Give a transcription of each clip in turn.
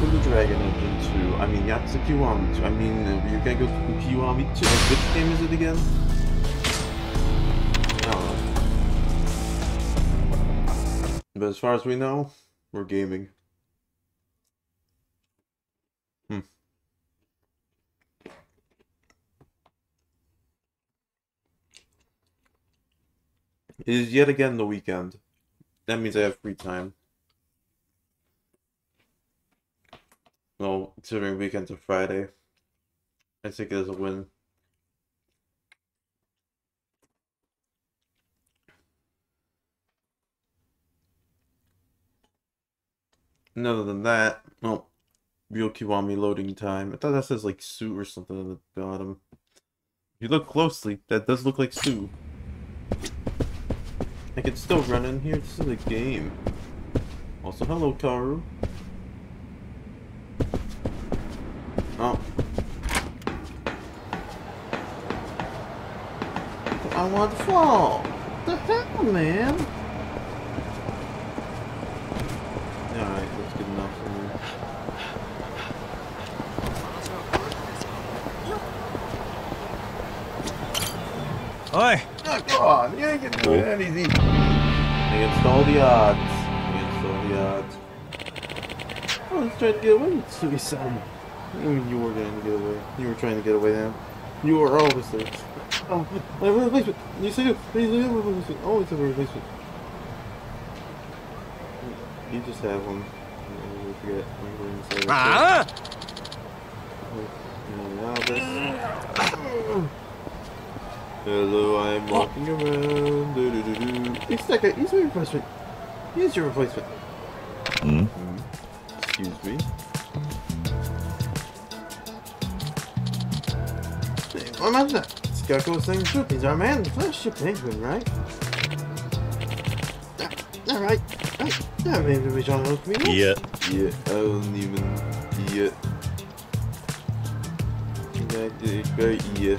to Dragon Engine 2. I mean, Yakuza Kiwami 2. I mean, you're gonna go to Kiwami 2. Which game is it again? Know. But as far as we know, we're gaming. Hmm. It is yet again the weekend. That means I have free time. Well, considering weekends are Friday, I think it is a win. And other than that, well, real Kiwami loading time. I thought that says like Sue or something at the bottom. If you look closely, that does look like Sue. I can still run in here. This is a game. Also, hello, Karu. Oh. I want to fall. What The hell, man? Alright, that's good enough for me. Oi! Oh, come on, you ain't gonna do anything. Against all the odds. Against all the odds. Oh, let's try to get away with suicide. I mean, you were going to get away. You were trying to get away now. You were always there. Oh, I have a replacement. You say it. Please have a replacement. Always have a replacement. You just have one. I forget. I'm going to say that. Ah! Now this. Hello, I'm walking around. Do, do, do, do. Hey, Stecca, use my replacement. Use your replacement. Hmm? Excuse me. Hey, what about that? Skeko saying the truth. He's our man in the flesh. You're penguin, right? Yeah, Alright. Right. Yeah, maybe we shall look me. Yeah. Yeah, I don't even. Yeah. Yeah, yeah, yeah, yeah.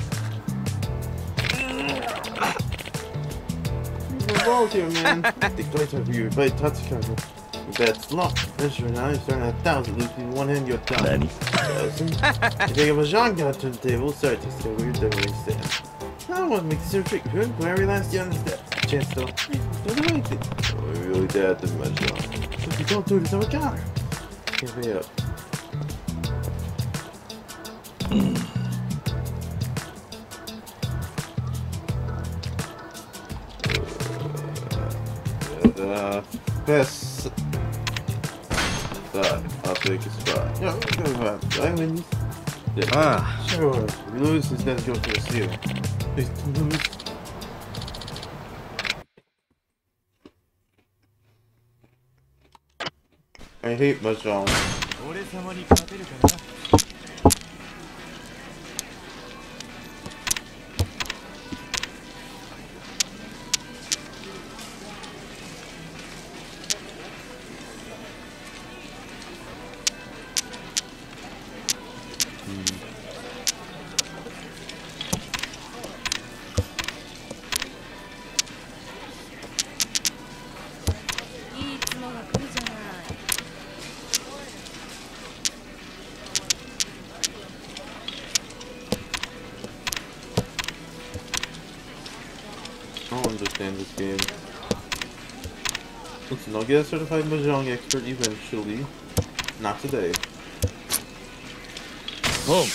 Your balls here, man. the place over you, right? Tatsukaga. That's not. Measure now, you're starting at a thousand. Lose in one hand, you're done. Nanny. Thousand. you take a shotgun to the table, start to stay where you're doing stand. I want to make this a trick. Good, wherever last you understand. Chance to. Don't do anything. Oh, we really dad to measure on. If you don't do it, it's on a counter. Can't pay up. Uh, best. But I'll Sure. If we lose, he's gonna go for ah. the steal. Please don't. I hate Mahjong. Get a certified Mahjong expert eventually. Not today. Boom.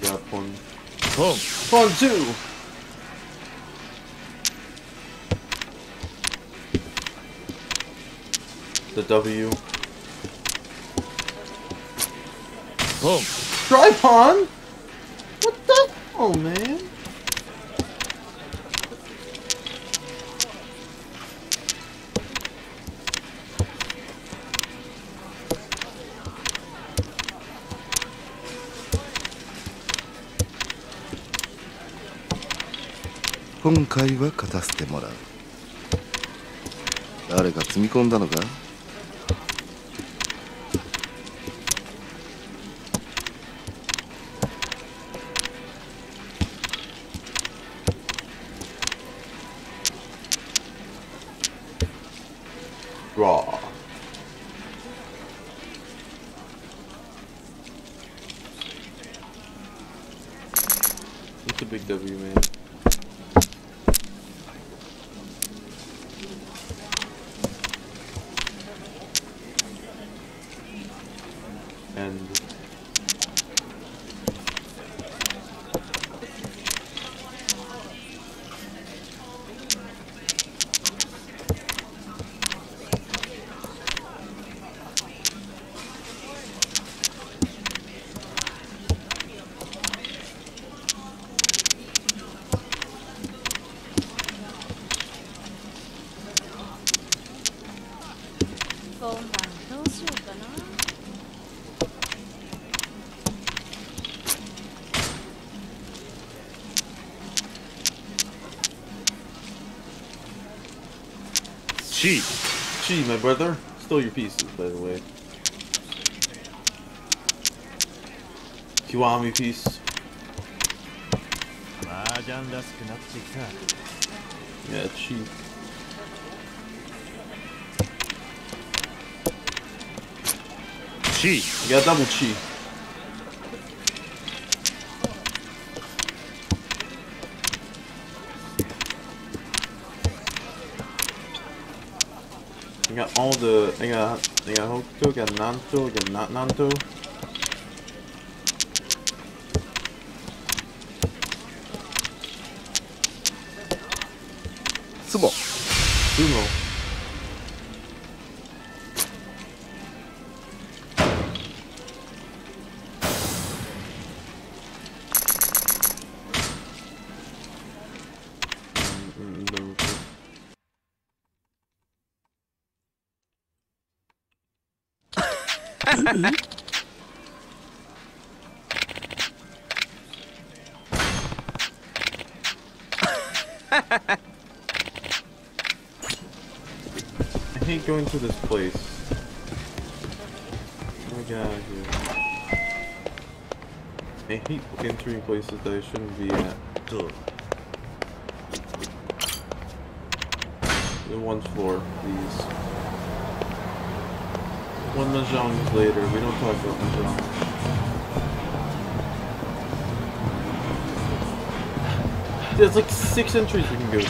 Got one. Home. One, two! The W. Home. Tripod? What the? Oh man.「今回は勝たせてもらう」誰か積み込んだのか And Chi. Chi, my brother. Stole your pieces, by the way. Kiwami piece. Yeah, Chi. Chi. You got double Chi. All the I got I got Hokuto, got Nanto, got not Nanto. つも Sumo. Mm, places that I shouldn't be at. The one floor, please. One Mahjong is later. We don't talk about Mahjong. There's like six entries we can go to.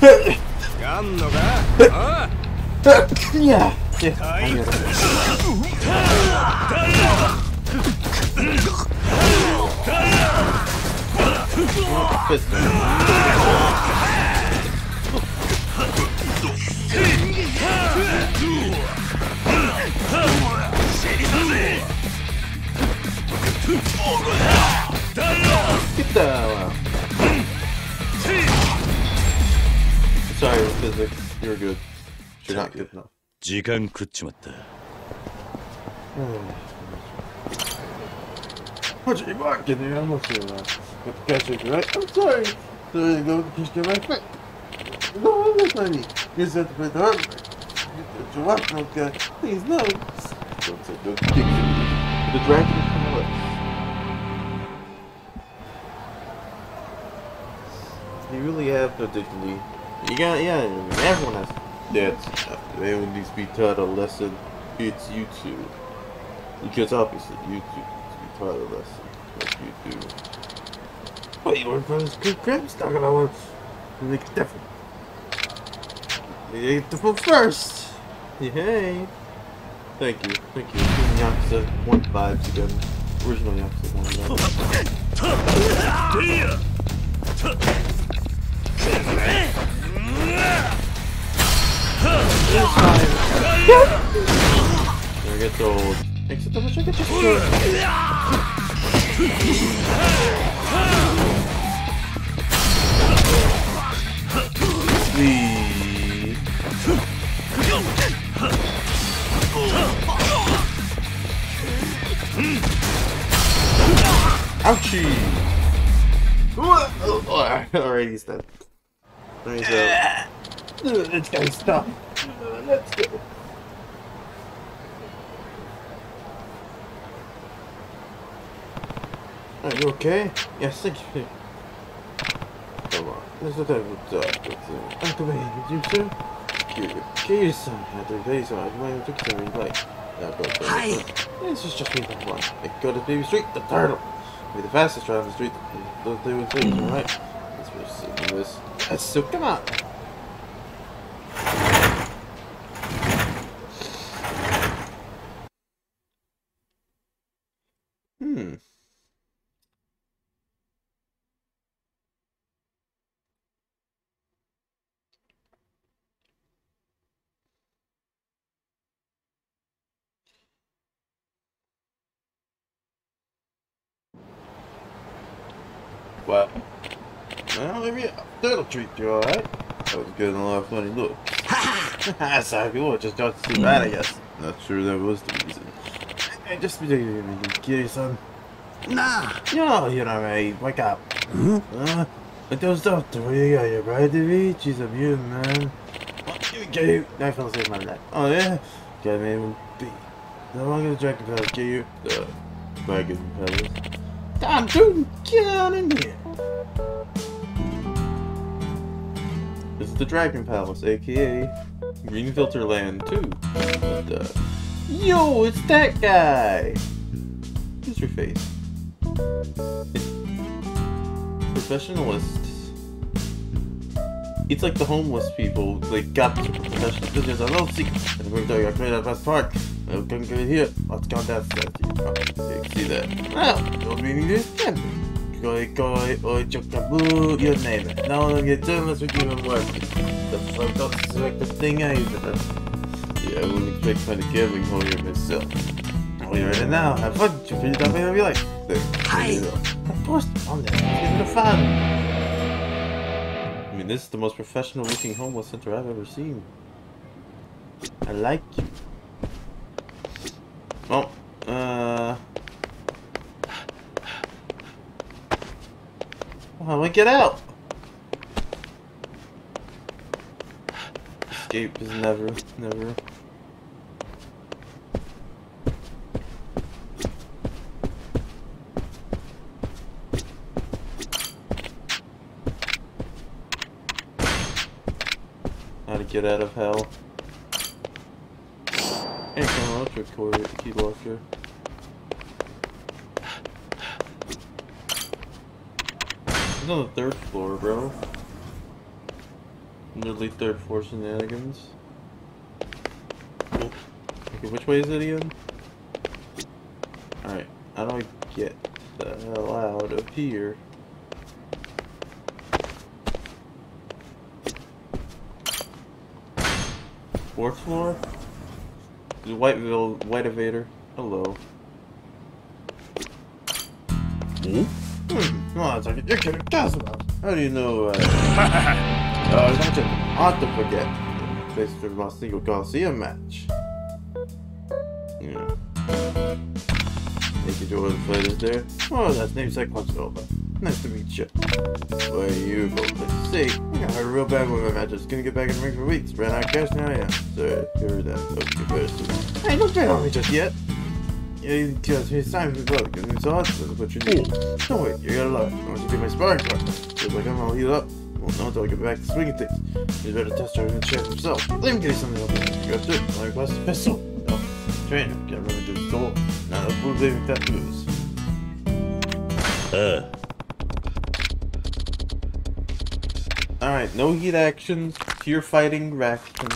yeah. yeah. I get it. Fist. Get the hell out. Sorry, physics. You're good. You're not good enough. 時間食っちまった Put your back in there, I'm not sure that. Got the cash shaker, right? I'm sorry. So there you go, get my foot. No, I'm not funny. You just have to put the arm back. Your no guy. Please, no. Don't say no dick. The dragon will come with. You really have no dignity. You got, yeah, everyone has. That's, everyone needs to be taught a lesson. It's you two. Because obviously you two needs to be taught a lesson. Like you do. But you weren't brothers good crabs talking about. You make it different. You ate the book first. Yay. Thank you. Thank you. Team Yakuza 1 vibes again. Original Yakuza 1 vibes. There gets old. Except I Please. Ouchie! Alright, he's dead. Alright, so. Let's go, stop. Let's go. Are you okay? Yes, thank you. Come on. Kiryu-san had. This is just me for fun. Like, go to Baby Street, the turtle. Be the fastest driver the street. Those they would alright. We're seeing this. That's so come on. Hmm. What? Well, maybe that'll treat you alright. That was getting a lot of funny looks. Sorry, people just got too bad, I guess. Not sure that was the reason. Hey, just be curious, son. Nah. No, you're alright. Wake up. Huh? Uh, I don't stop to where you got your bride to be. She's a mutant, man. What you get you? I fell asleep my neck. Oh, yeah? Got me with B. No longer the Dragon Palace. Get you. The Dragon Palace. Time to get on in here. This is the Dragon Palace, aka Green Filter Land 2. But, uh, yo, it's that guy! Who's your face? Professionalists. It's like the homeless people, like got professional. This is a little secret. And we're going to tell you, I created a best part. I'll come get here. Let's that. Oh, you can see that. Well, those meaning this can Koi koi oicho-kabu, you name it. Now I'll get done unless we keep him working. That's like don't expect the thing either. Yeah, I wouldn't expect fun to get we hold your myself. Oh, you're in it now. Have fun. You figure out what you like. Hi. Of course, I'm there. Give it a fun. I mean, this is the most professional looking homeless center I've ever seen. I like you. Oh, uh... How do I get out? Escape is never, never. How to get out of hell. Hey, come on, electric cord, key blocker. It's on the third floor, bro. Literally third floor shenanigans. Okay, which way is it again? Alright, how do I get the hell out of here? Fourth floor? Whiteville, White Evader. Hello. Hmm? Oh, it's like you're kidding. Cosmo. How do you know? Uh, uh, I mentioned ought to forget. Based for my single Garcia match. Yeah. Thank you, Jordan Fighters there. Oh, that's namesake Huntsville. Nice to meet you. Where you? Let's see. I got hurt real bad with my. Just gonna get back in the ring for weeks. Ran out of cash now, yeah. Sorry, heard that. Okay, first. Hey, don't bet on me just yet. Yeah, because it's time to go. Because it's awesome. What you need. Don't wait, you got a lot. I want you to be my sparring partner. Feels like I'm gonna heal up. Won't know until I get back to swinging things. You better test drive and check himself. Let him get you something else. You got it. Only request a pistol. No. Trainer. Can't remember to the door. Not a blue living tattoos. Uh. Alright, no heat actions, pure fighting reaction.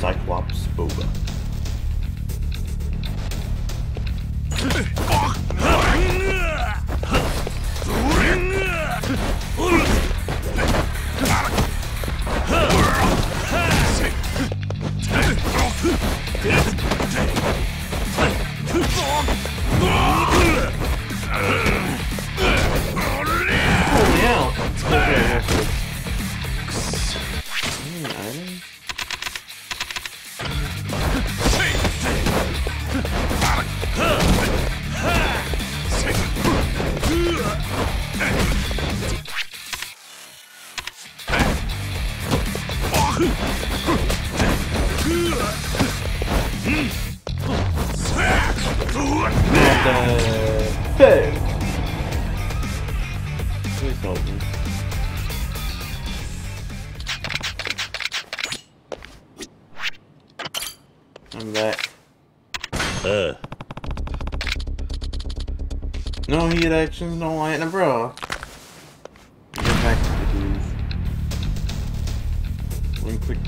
Cyclops Boba. Holy the heck? Please help me. back. あ No heat actions, no light, lightning, bro. Get back to the. One quick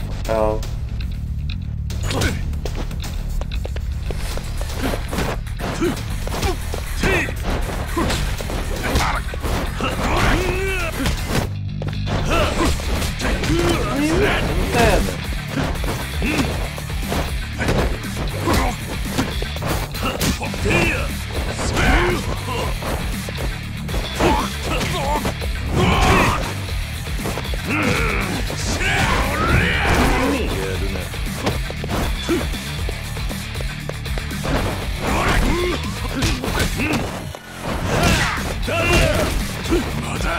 yeah!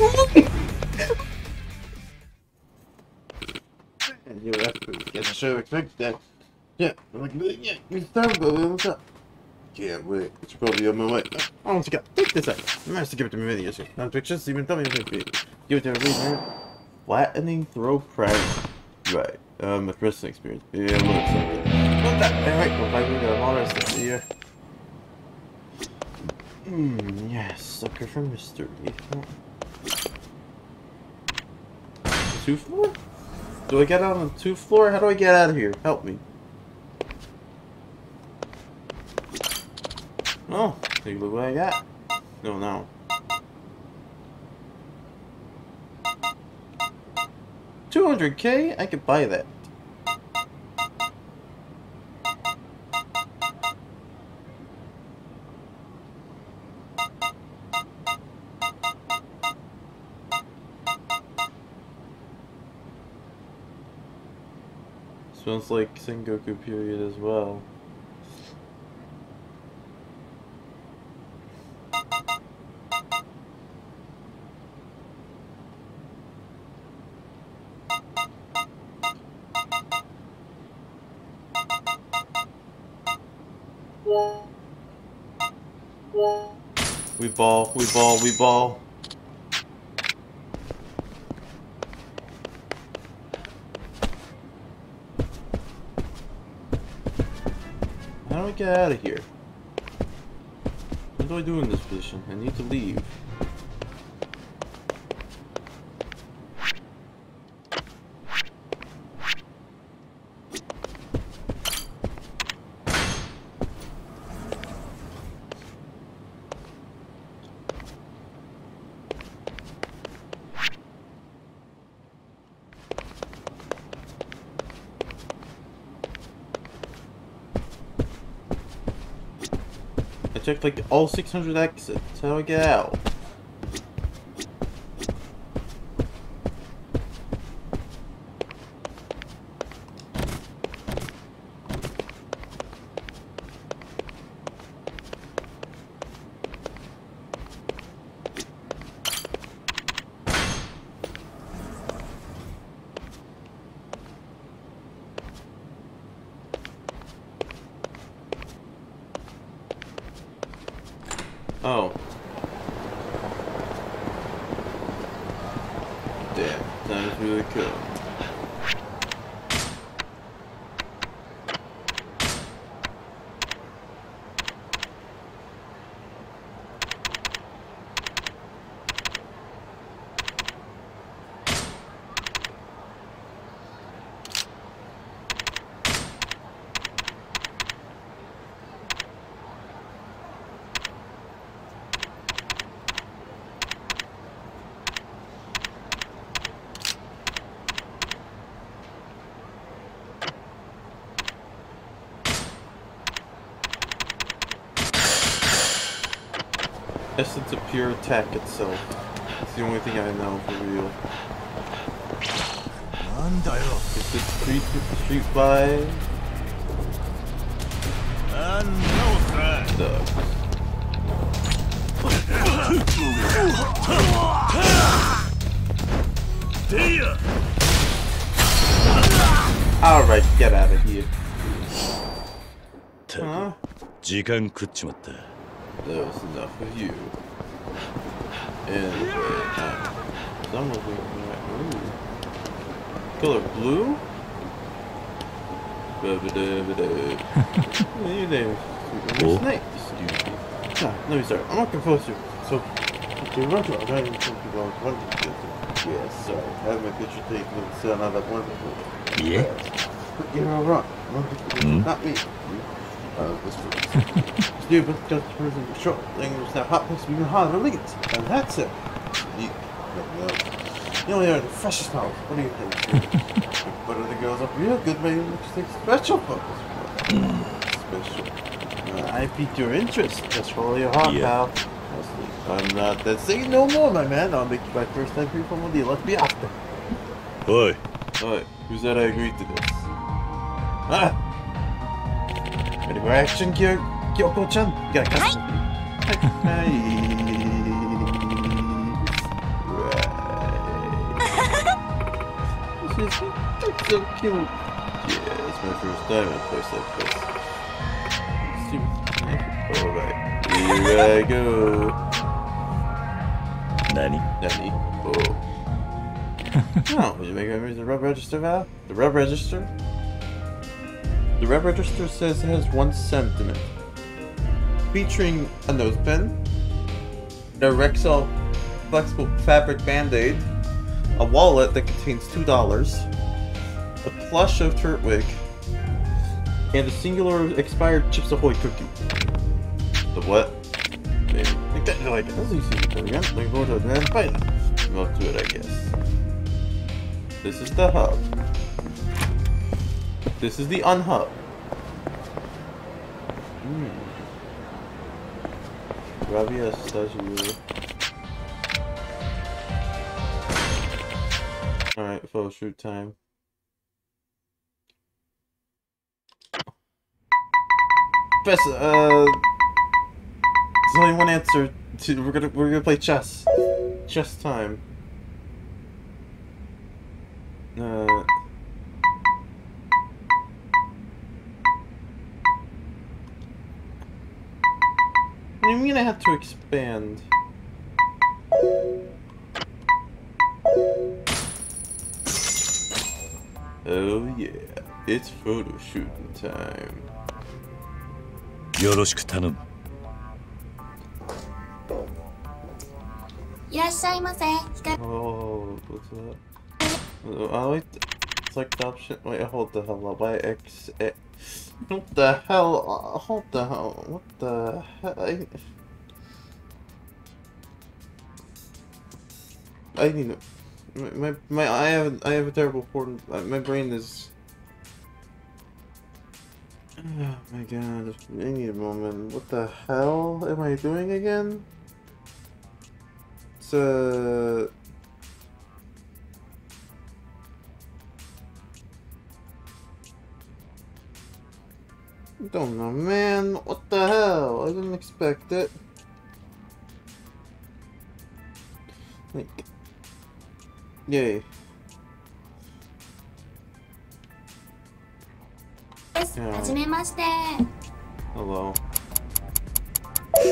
And you have to get a show expect that. Yeah, I'm like, yeah, you start going, what's up? Yeah, wait, it's probably on my way. Oh, once you got, take this out. I managed to give it to me video, so not pictures, even tell me if it's Give it to everybody. Flattening throw press. Right, um, a wrestling experience. Yeah, looks like it. Not that, alright, well, I the rest of the year. Hmm, yes, sucker for mystery. Two floor? Do I get out on the two floor? How do I get out of here? Help me. Oh, take a look what I got. No, no. Two hundred K? I could buy that. Smells like Sengoku period as well. We ball, we ball, we ball. How do I get out of here? What do I do in this position? I need to leave. Checked like all 600 exits. How do I get out? Oh. Damn, that is really cool Essence of pure attack itself. It's the only thing I know for real. なんだよ It's the street street by なんだおさ Sucks. Alright, get out of here. た Huh? 時間食っちまった That was enough of you. And uh, some of them ooh. Color blue? Your name is. Snake, excuse me. Now, let me start. I'm not here. So, okay, run to it. Right? Some people wondering this. Yes, sorry. I have my picture taken and still not that wonderful. いえ But you're all wrong. Not me. Uh, this Stupid just person short language that hot makes me even harder to And that's it. You, you only are the freshest mouth. What do you think? Butter the girls up real good, maybe just take special focus. Special. Uh, I piqued your interest. Just follow your heart, Yeah. pal. I'm not that saying no more, my man. I'll make you my first-time entry from a deal. Let's be after. おい Alright, who said I agreed to this? Ah! Ready for action, Kyo- Kyoko-chan? You got a custom. Hi. Right. This is so cute. Yeah, it's my first time in a place like this. Alright, here I go. 何 Nanny. Oh. no, you make memories the rub register Val? The rub register? The rub register says it has one cent in it. Featuring a nose pen, a Rexall flexible fabric band-aid, a wallet that contains two dollars, a plush of Turtwig, and a singular expired Chips Ahoy cookie. The what? Exactly like it. That's easy to do again. Looking forward to it, man. Fine. I'm up to it, I guess. This is the hub. This is the unhub. Hmm. Rabia statue. Alright, full shoot time. Best, uh... There's only one answer. To, we're gonna we're gonna play chess. Chess time. Uh. What do you mean I had to expand? Oh yeah, it's photo shooting time. よろしく頼むいらっしゃいませ。光 Oh, what's that? Uh, I like the, like the option. Wait, hold the hell up. I X. eh, What the hell? Uh, hold the hell. What the hell? I, I need. My, my, my I have I have a terrible porn. uh, My brain is. Oh my god! I need a moment. What the hell am I doing again? It's uh. Don't know, man. What the hell? I didn't expect it. Like, yay. です。はじめまして。Hello.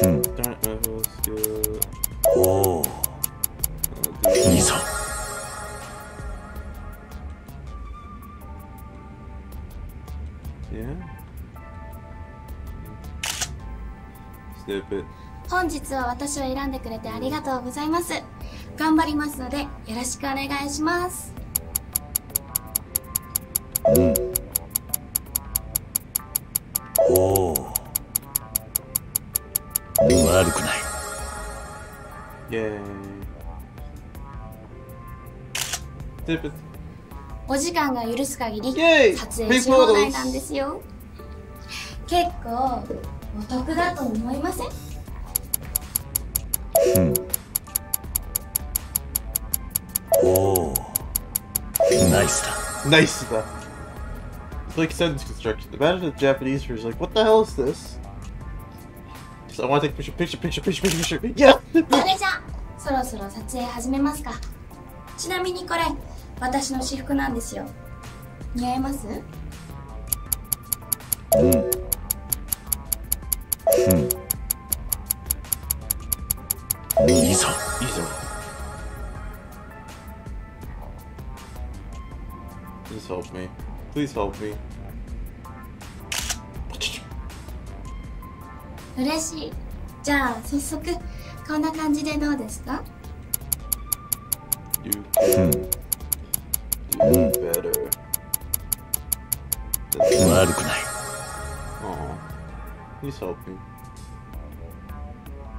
うん Darn it, voice good. おお Uh, Stupid. 本日は私を選んでくれてありがとうございます。頑張りますので、よろしくお願いします。うんおお悪くない Yay. Stupid. お時間が許す限り撮影し放題なんですよ。結構お得だと思いませんうんおおナイスだ Nice だ。It's like sentence construction. Imagine the Japanese who's like, what the hell is this? Just, I want to take picture, picture, picture, picture, picture, picture. Yeah! それじゃあそろそろ撮影始めますかちなみにこれ私の私服なんですよ似合います Please help me. 嬉しいじゃあ早速こんな感じでどうですか You can do better. 悪くない Aw. Please help me.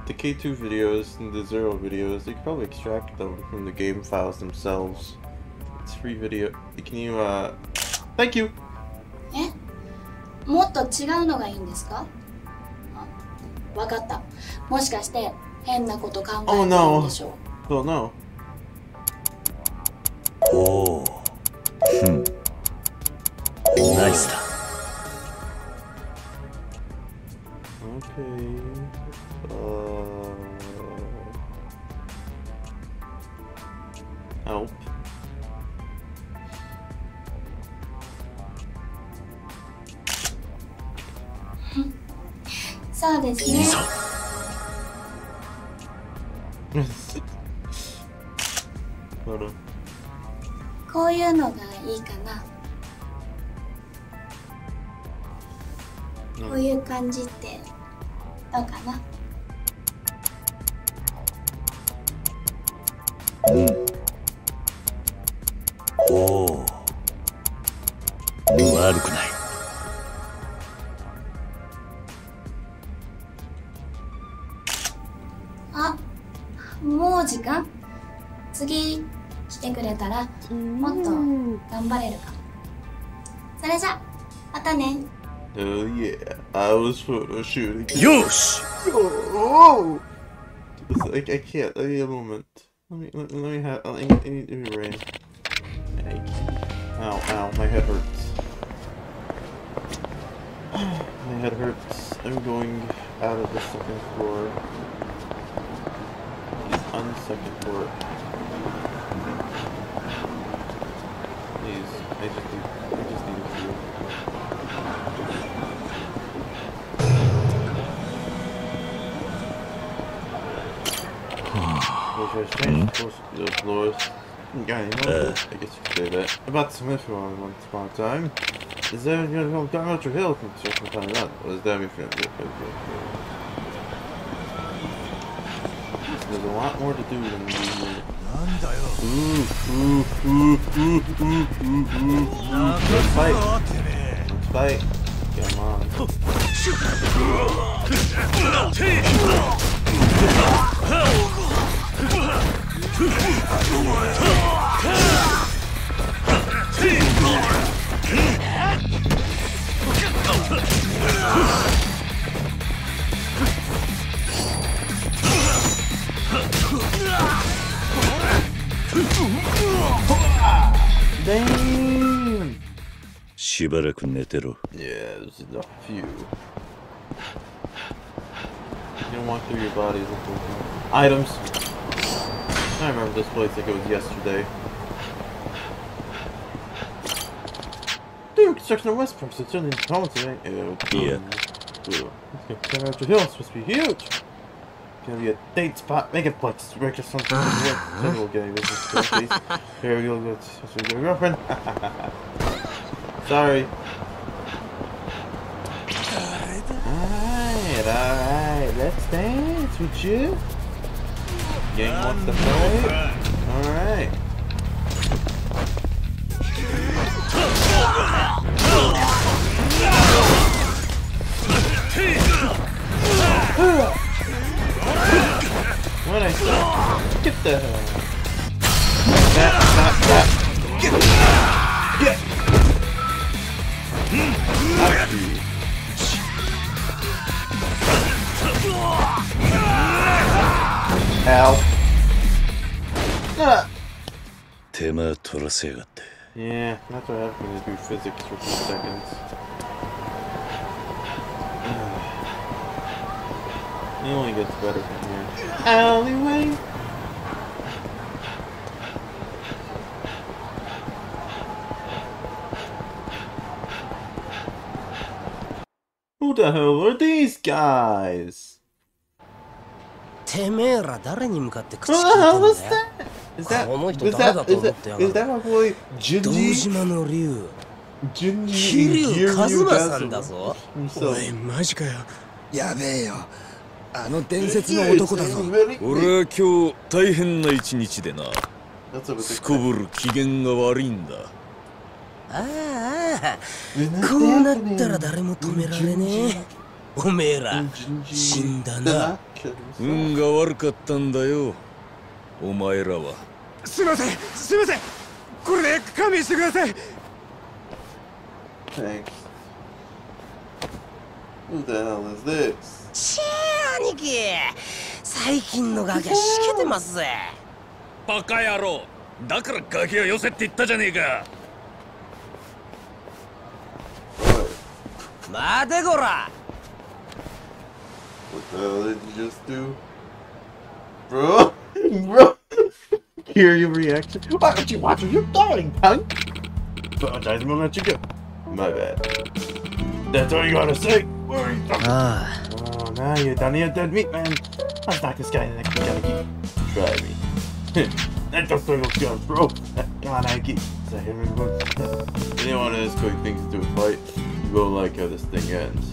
The K2 videos and the Zero videos, you can probably extract them from the game files themselves. It's free video. Can you, uh... Thank you! え？もっと違うのがいいんですか？あわかった。もしかして変なこと考えてるんでしょう？Oh no. おおおお悪くないあもう時間次来てくれたらもっと頑張れるかもそれじゃまたね Oh yeah, I was photo shooting. よし Oh! Listen, I, I can't. I need a moment. Let me let, let me have. Oh, I need, I need, I need rain. Ow, ow, my head hurts. my head hurts. I'm going out of the second floor. On the second floor. Please, I just need, Which I changed supposed to be the lowest. Yeah, you know, I guess you could say that. About Smith on once upon a time. Is there you know down Ultra Hill construction time that? Was that me from There's a lot more to do than we Ooh, ooh, ooh, ooh, ooh, ooh, ooh. Let's fight. Let's fight. Come on. Damn! しばらく寝てろ Yeah, there's a few. You don't walk through your bodies. Items. I remember this place like it was yesterday. Dude, construction on West Park, so it's only home today. Yeah. Come after Hill, it's supposed to be huge. Gonna be a date spot, megaplex, break or something. Several game business please. Here we go, let's let's your girlfriend. Sorry. Alright, alright, let's dance with you. Gang wants to play. Alright. What I say? Get the hell. Yeah, that's what happened you do physics for two seconds. it only gets better from here. Alleyway! Who the hell are these guys? What the hell was that? Is that, この人 is 誰 that, だと is 思 that, ってやがる？is that boy 堂 Junji? 島の竜 Junji 桐生一 Giryu 馬さんだぞ.おいマジかよ。やべえよ。あの伝説の男だぞ。俺.は今日大変な一日でな。すこぶる機嫌が悪いんだ。ああ。こうなったら誰も止められねえ。おめえら死んだな.運が悪かったんだよ。お前らはすいませんすいませんこれで勘弁してください Thanks. Who the hell is this? シェー兄貴最近のガキはしけてますぜバカ野郎だからガキを寄せって言ったじゃねえか?待てこら What the hell did you just do? Bro? Bro? Hear your reaction? Why don't you watch what you're doing, punk? Apologize, I'm gonna let you go. My bad. That's all you gotta say? What are you talking- Oh, now you're done here, dead meat, man. Let's knock this guy in the neck. You gotta keep. Try me. that don't throw those guns, bro. Come on, Nike. So here we go. You don't want quick things to a fight. You won't like how this thing ends.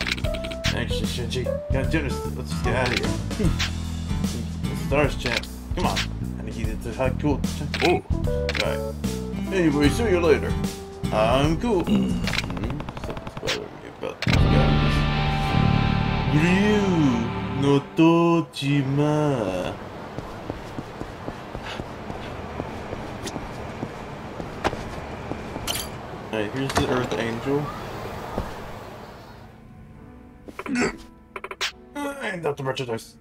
Actually, Shinji, gotta do this. Let's just get out of here. Stars, champ. Come on. I need you to hot cool. Oh, right. Anyway, see you later. I'm cool. Mm-hmm. Something's bothering me about these guys. Ryu no Tojima. Alright, here's the Earth Angel. That the merchandise?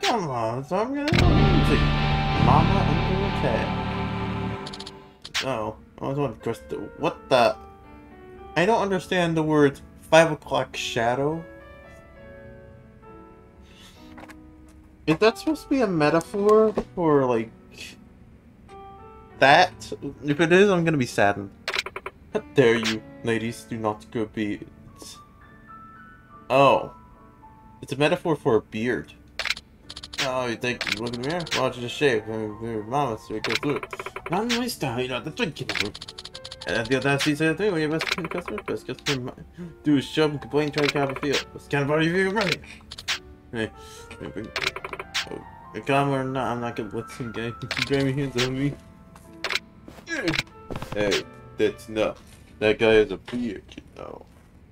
Come on, so I'm gonna. Mama under attack. Oh, I was wondering, Chris, what the? I don't understand the words five o'clock shadow. Is that supposed to be a metaphor for like that? If it is, I'm gonna be saddened. How dare you, ladies, do not grow beards. Oh. It's a metaphor for a beard. Oh, you think you look in the mirror? Why don't you just shave? I your mama, so you go through it. Not my style, you know, what you do. And that's the to say when you're best customer, best customer. Do is shove and complain, try to cap a feel. What's kind of part of your money? Hey. Oh, a comment or not, I'm not gonna let some guy grab your hands on me. Hey, that's enough. That guy has a beard, you know.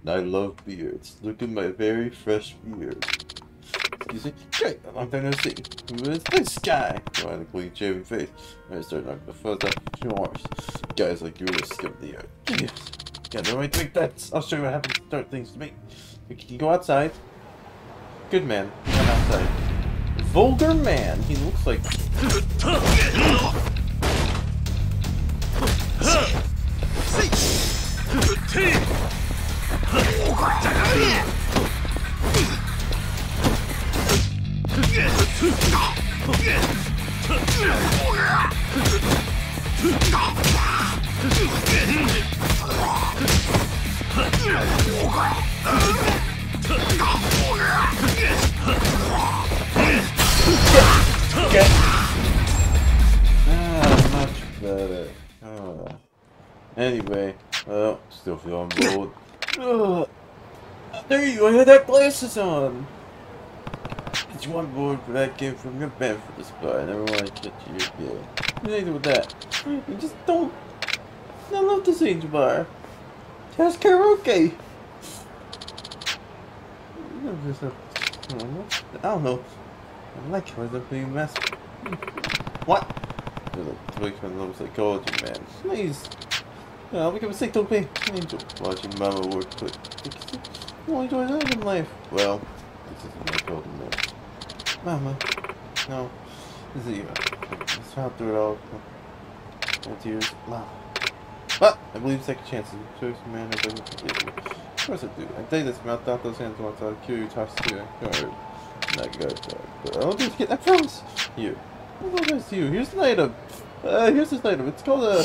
And I love beards. Look at my very fresh beard. Excuse me? Great, a long time no see. Who is this guy? Clean shaven face. I start knocking the fuzz out arms. Guys like you will skip the earth. Yes. Got no right to make bets. I'll show you what happens to start things to me. You can go outside. Good man. Went outside. Vulgar man. He looks like Ah, much better. Ah. Anyway, well, still feeling bold. Ugh. There you go, I had that glasses on. You want board for that game from your band for this bar? I never want to catch you again. What do you do with that? You just don't. I love this angel bar. That's karaoke. Just hmm, have- I don't know. I like how they're being messed. What? You're like Twigman loves psychology, man. Please. Yeah, I'll make a mistake, don't be. Angel. Watching Mama work quick. Only enjoy that in life. Well, this isn't my golden man. Mama. No. You. Let's not do it all. No tears. Mama. But I believe second chances. Choice man can forgive you. Of course I do. I take this mouth out those hands once I'll kill you twice too. Alright. Not good, but I don't just get that promise. You. Apologize to you. Here's an item. Uh, here's this item. It's called a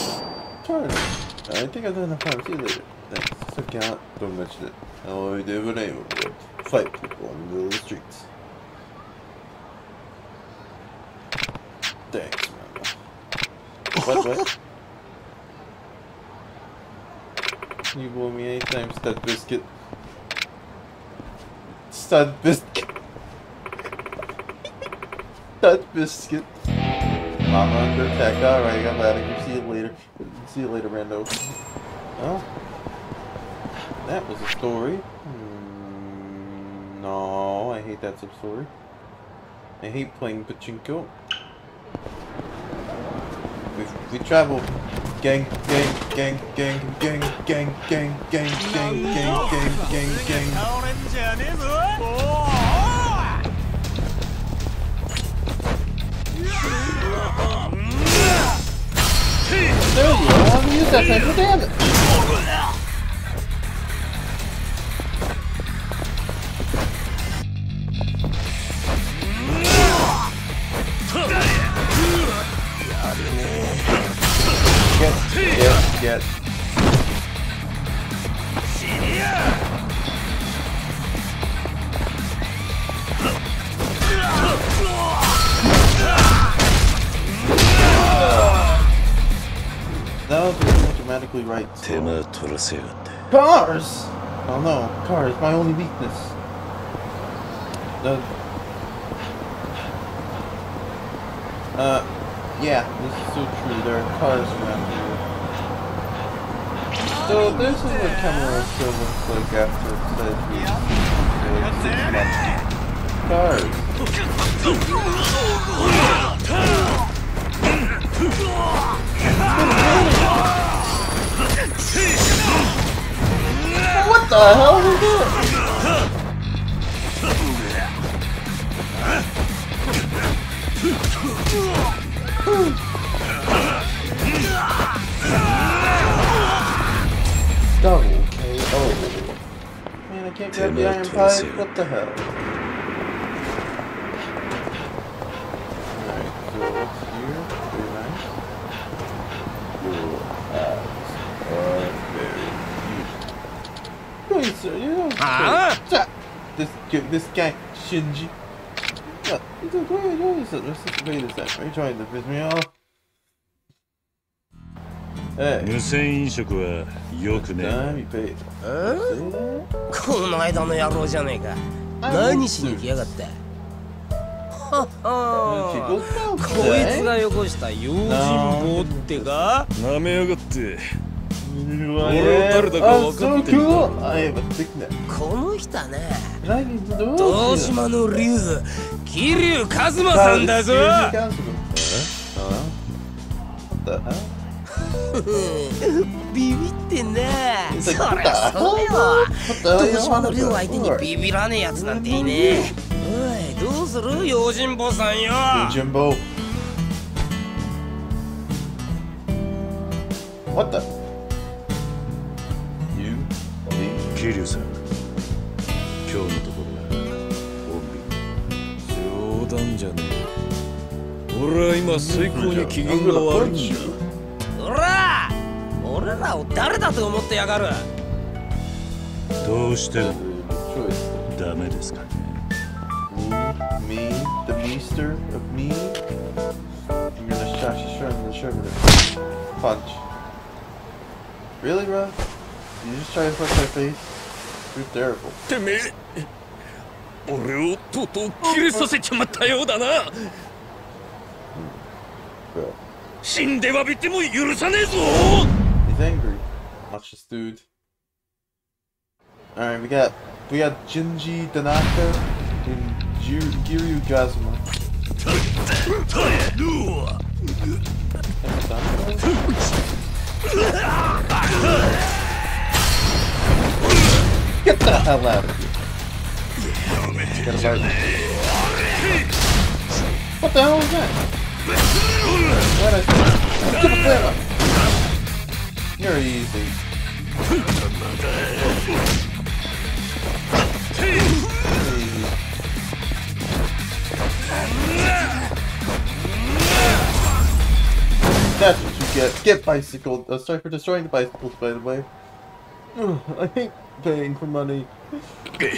turn. I think I've done enough time. See you later. Thanks. So count. Don't mention it. I did with name was fight people in the middle of the streets. Thanks, man. What, what? You will me anytime, stud biscuit. Stud biscuit. Stud biscuit. Mama under attack. Alright, I'm out of here. See you later. See you later, Rando. Oh. That was a story. Hmm, no, I hate that sub-story. I hate playing pachinko. We travel. Gang, gang, gang, gang, gang, gang, gang, gang, gang, gang, gang, gang, gang. Dude, you don't use that type of damage. Cars! Oh no, cars, my only weakness. The... Uh, yeah, this is so true. There are cars around here. So this is what Cameron still looks like after it says we six months. What the hell is this? Double KO. Man, I can't grab the iron pipe. What the hell? Sir, you know. Huh? Stop. This this guy Shinji. What? He's like, doing? This is wait a second. Are you trying to piss me off? Hey. 無銭飲食はよくね?この間の野郎じゃねえか何しに来やがったこいつがよこした用心棒ってかなめやがって俺を誰だ、の曲はこの人はね東島の竜桐生一馬さんだぞ。ビビってんそうよ。東島の竜相手にビビらねえやなんていねおいどうする？用心坊さんよ。桐生さん今日のところは本気冗談じゃねえ俺は今最高に機嫌が悪いんだおら俺らを誰だと思ってやがるどうして.ダメですかね Me? The meester of me? I'm gonna shot you short in the shoulder. Punch. Really, bro? You just try to punch my face? You're terrible. てめえ俺をとうとう切れさせちまったようだな Bro. 死んで詫びても許さねえぞ He's angry. Watch this dude. Alright, we got we got Jinji Tanaka and Ju- Giryu Gazuma. Get the hell out of here. What the hell was that? What the flare up. You're easy. That's what you get. Get bicycle. Uh, sorry for destroying the bicycles, by the way. I hate paying for money. Yeah.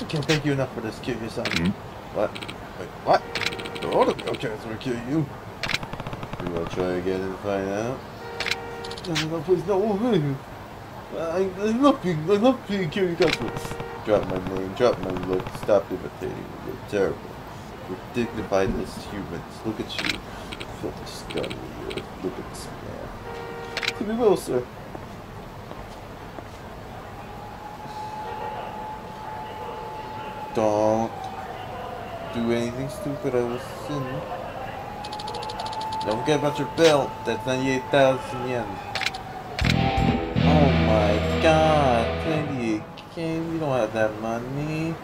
I can't thank you enough for this. Kill your son. Hmm? What? Wait, what? The auto transfer will kill you. You want to try again and find out? No, no, no, please, no. I, I love being, I love being curing customers. Drop my name, drop my look, stop imitating me. You're terrible. You're dignified as humans. Look at you. Filthy scum the. Look at this man. To be well, sir. Don't do anything stupid, I will sin. Don't forget about your belt. That's 98,000 yen. Oh my god. 28 k We don't have that money.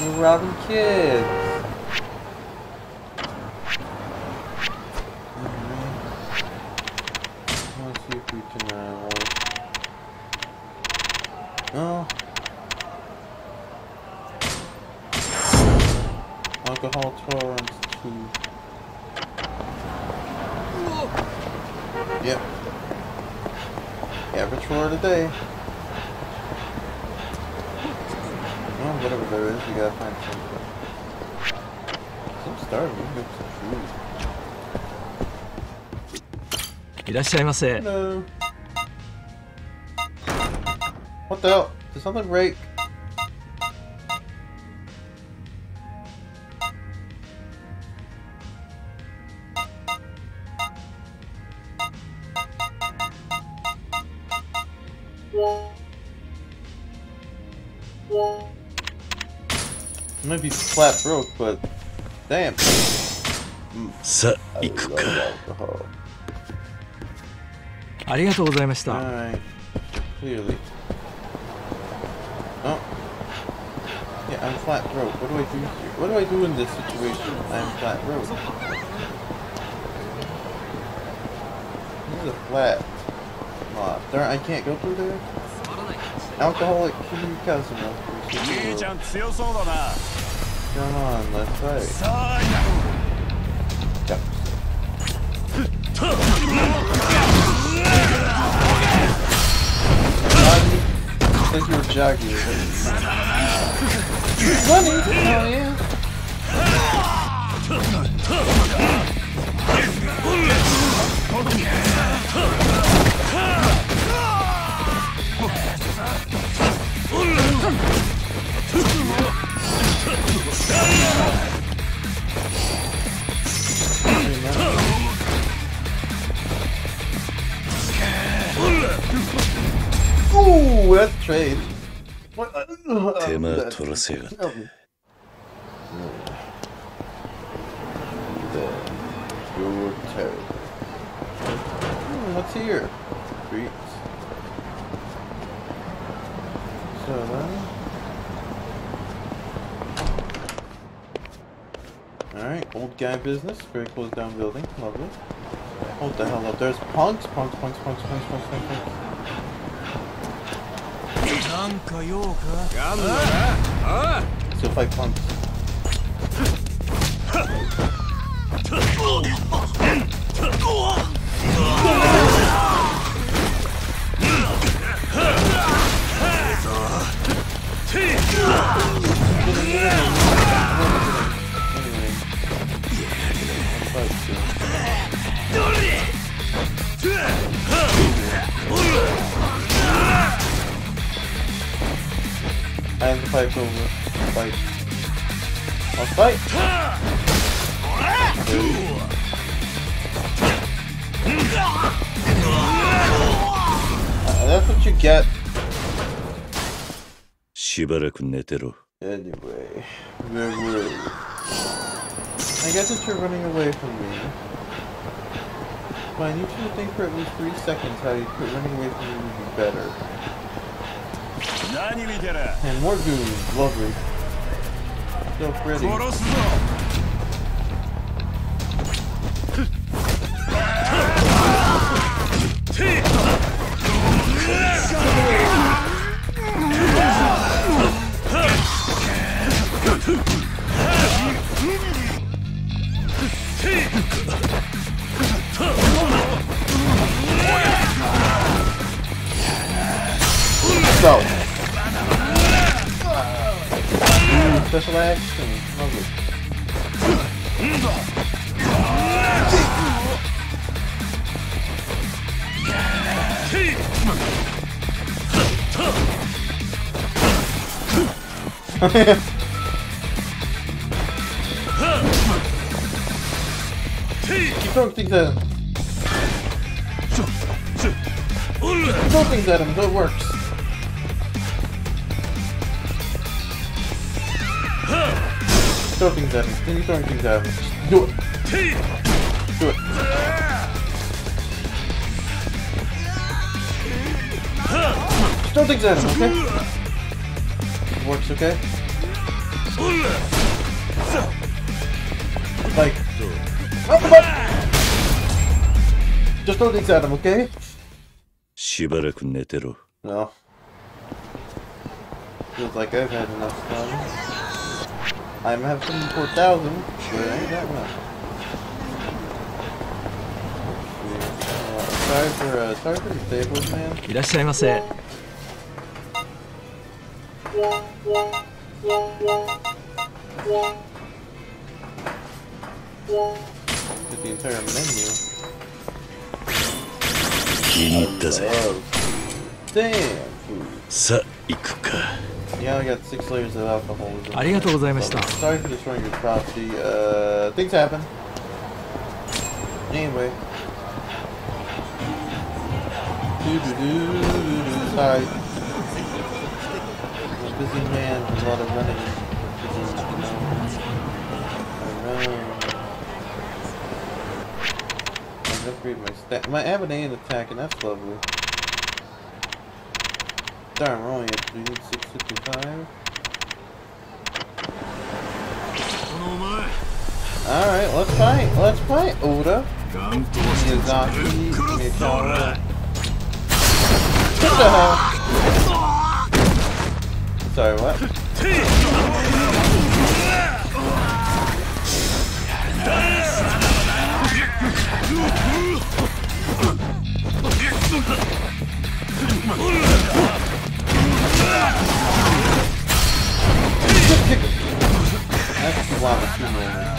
We're robbing kids. Average for today. Well, whatever there is, we gotta find something. Some starving. We can get some food. いらっしゃいませ Hello. What the hell? Did something break? flat broke, but damn. さあ I 行く love か alcohol. ありがとうございました Alright. Clearly. Oh. Yeah, I'm flat broke. What do I do here? What do I do in this situation? I'm flat broke. This is a flat lot. There, I can't go through there? Alcoholic Kazuma. going on? Left, right. I think you were jogging. Money! Oh yeah. Ooh, that trade. What? Uh, uh, hmm, what's here? Streets. So, uh... Alright, old guy business. Very closed down building. Lovely. Hold the hell up. There's punks, punks, punks, punks, punks, punks, punks, punks. なんか用かやんのかああ Still fight punks. And the fight's over. Fight. Let's fight! Uh, that's what you get. しばらく寝てろ Anyway, where were you? I guess that you're running away from me. But I need you to think for at least three seconds how you could running away from me would be better. And more goons, lovely. So pretty. So, special action. Lovely. Keep throwing things at him. Throw things at him um, it works. Throw things at him. Continue throwing things at him. Just do it. Do it. Just throw things at him, okay? It works, okay? Like, up, up. Just throw things at him, okay? しばらく寝てろ No. Feels like I've had enough fun. I'm having 4,000, but it ain't that much. Uh, sorry for, uh, sorry for the stables, man. いらっしゃいませ Get the entire menu. 気に入ったぜ Oh. Damn! food. さあ行くか Yeah, I got six layers of alcoholism. ありがとうございました Sorry for destroying your property. Uh, things happen. Anyway. Doo-doo-doo-doo-doo. Sorry. I'm a busy man with a lot of running. I know. I can upgrade my stat. My have an A in attack, and that's lovely. Darn, we're only at 655. Alright, let's fight. Let's fight, Oda. Miyazaki. What the hell? Sorry, what? That's long, too long.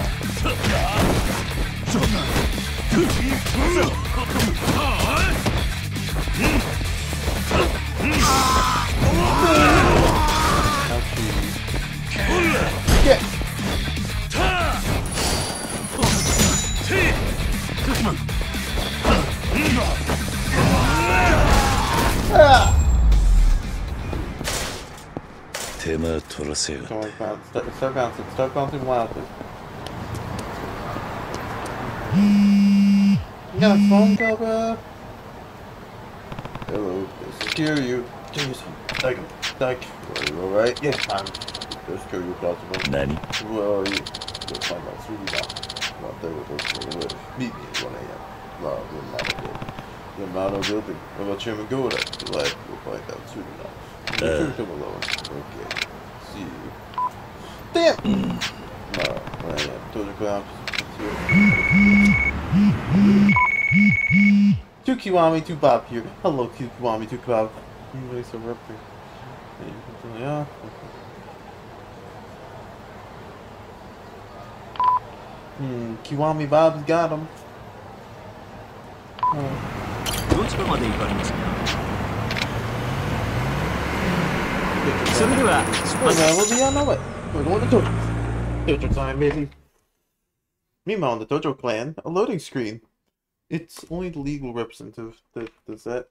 Get! It. Start, start bouncing. Start bouncing wildly. You got a phone call, bro? Hello, this is hear you. Jeez, thank you. Thank you. Are you alright? Yeah, I'm just curious possible. 何 Well, you will find out enough. Well, they will go to Meet me at 1 a.m. Well, the model building. The model building. What about Chairman Goda? Glad we'll find out soon enough. Uh. Come along. Okay. See you. Damn! No, 1 a.m. Doja Clown. Two Kiwami, two Bob here. Hello, two Kiwami, two Bob. You really so rough here. Yeah. Hmm, Kiwami Bob's got him. Oh. それでは出 Oh, 発 man, we'll be on our way. We're going to Dojo. Dojo time, baby. Meanwhile, in the Dojo clan, a loading screen. It's only the legal representative that does that.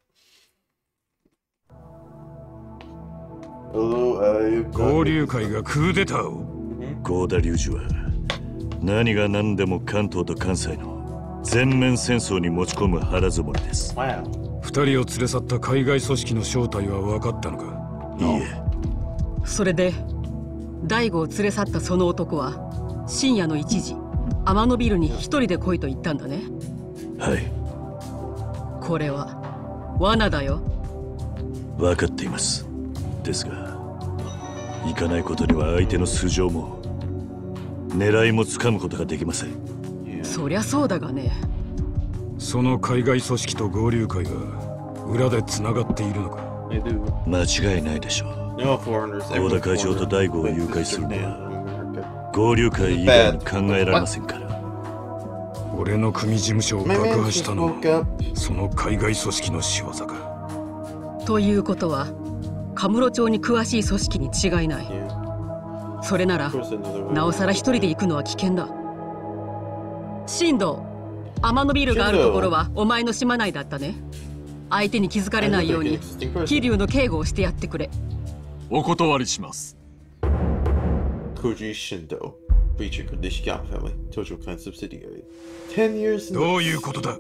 Hello, I 合流会がクーデターを合田隆二は何が何でも関東と関西の全面戦争に持ち込む腹積もりです Wow. 二人を連れ去った海外組織の正体は分かったのかいいえそれで大悟を連れ去ったその男は深夜の1時天野ビルに一人で来いと言ったんだね。はい。これは罠だよ。分かっています。ですが行かないことには相手の素性も狙いもつかむことができません.そりゃそうだがね。その海外組織と合流会が裏でつながっているのか？間違いないでしょう合田会長と大悟を誘拐するのは合流会以外に考えられませんから俺の組事務所を爆破したの up. その海外組織の仕業かということはカムロ町に詳しい組織に違いない.それなら.なおさら一人で行くのは危険だ進藤天野ビルがあるところはお前の島内だったね相手に気づかれないように桐生の警護をしてやってくれお断りします。ど。ういうことだ？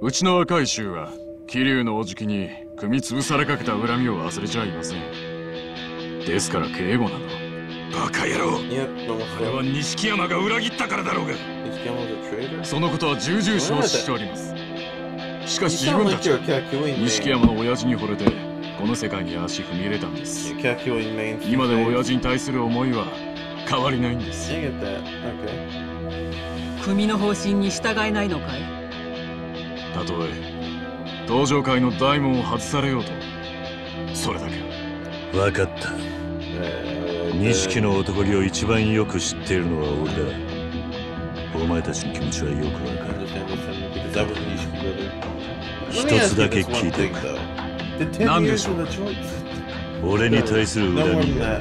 うちの若い衆は、キリュウのおじきに、組み潰されかけた恨みを忘れちゃいません。ですから、敬語なの。バカ野郎。あれは錦山が裏切ったからだろうが。そのことは重々承知しております。しかし自分たち錦山の親父に惚れてこの世界に足踏み入れたんです.今でも親父に対する思いは変わりないんです.組の方針に従えないのかい？たとえ登場界の大門を外されようとそれだけ。分かった。Uh, 錦の男気を一番よく知っているのは俺だ。お前たちの気持ちはよくわかる.一つだけ聞いておく何でしょう？俺に対する恨みや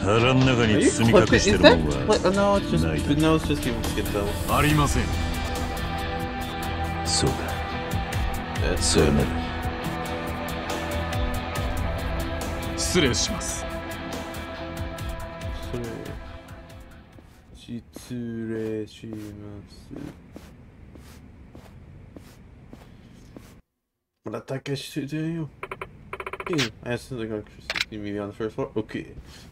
腹の中に包み隠してるもんはないありません。そうだ。さよな。失礼します。失礼します。But I think I should do you. Okay, I instantly got electricity maybe on the first floor. Okay.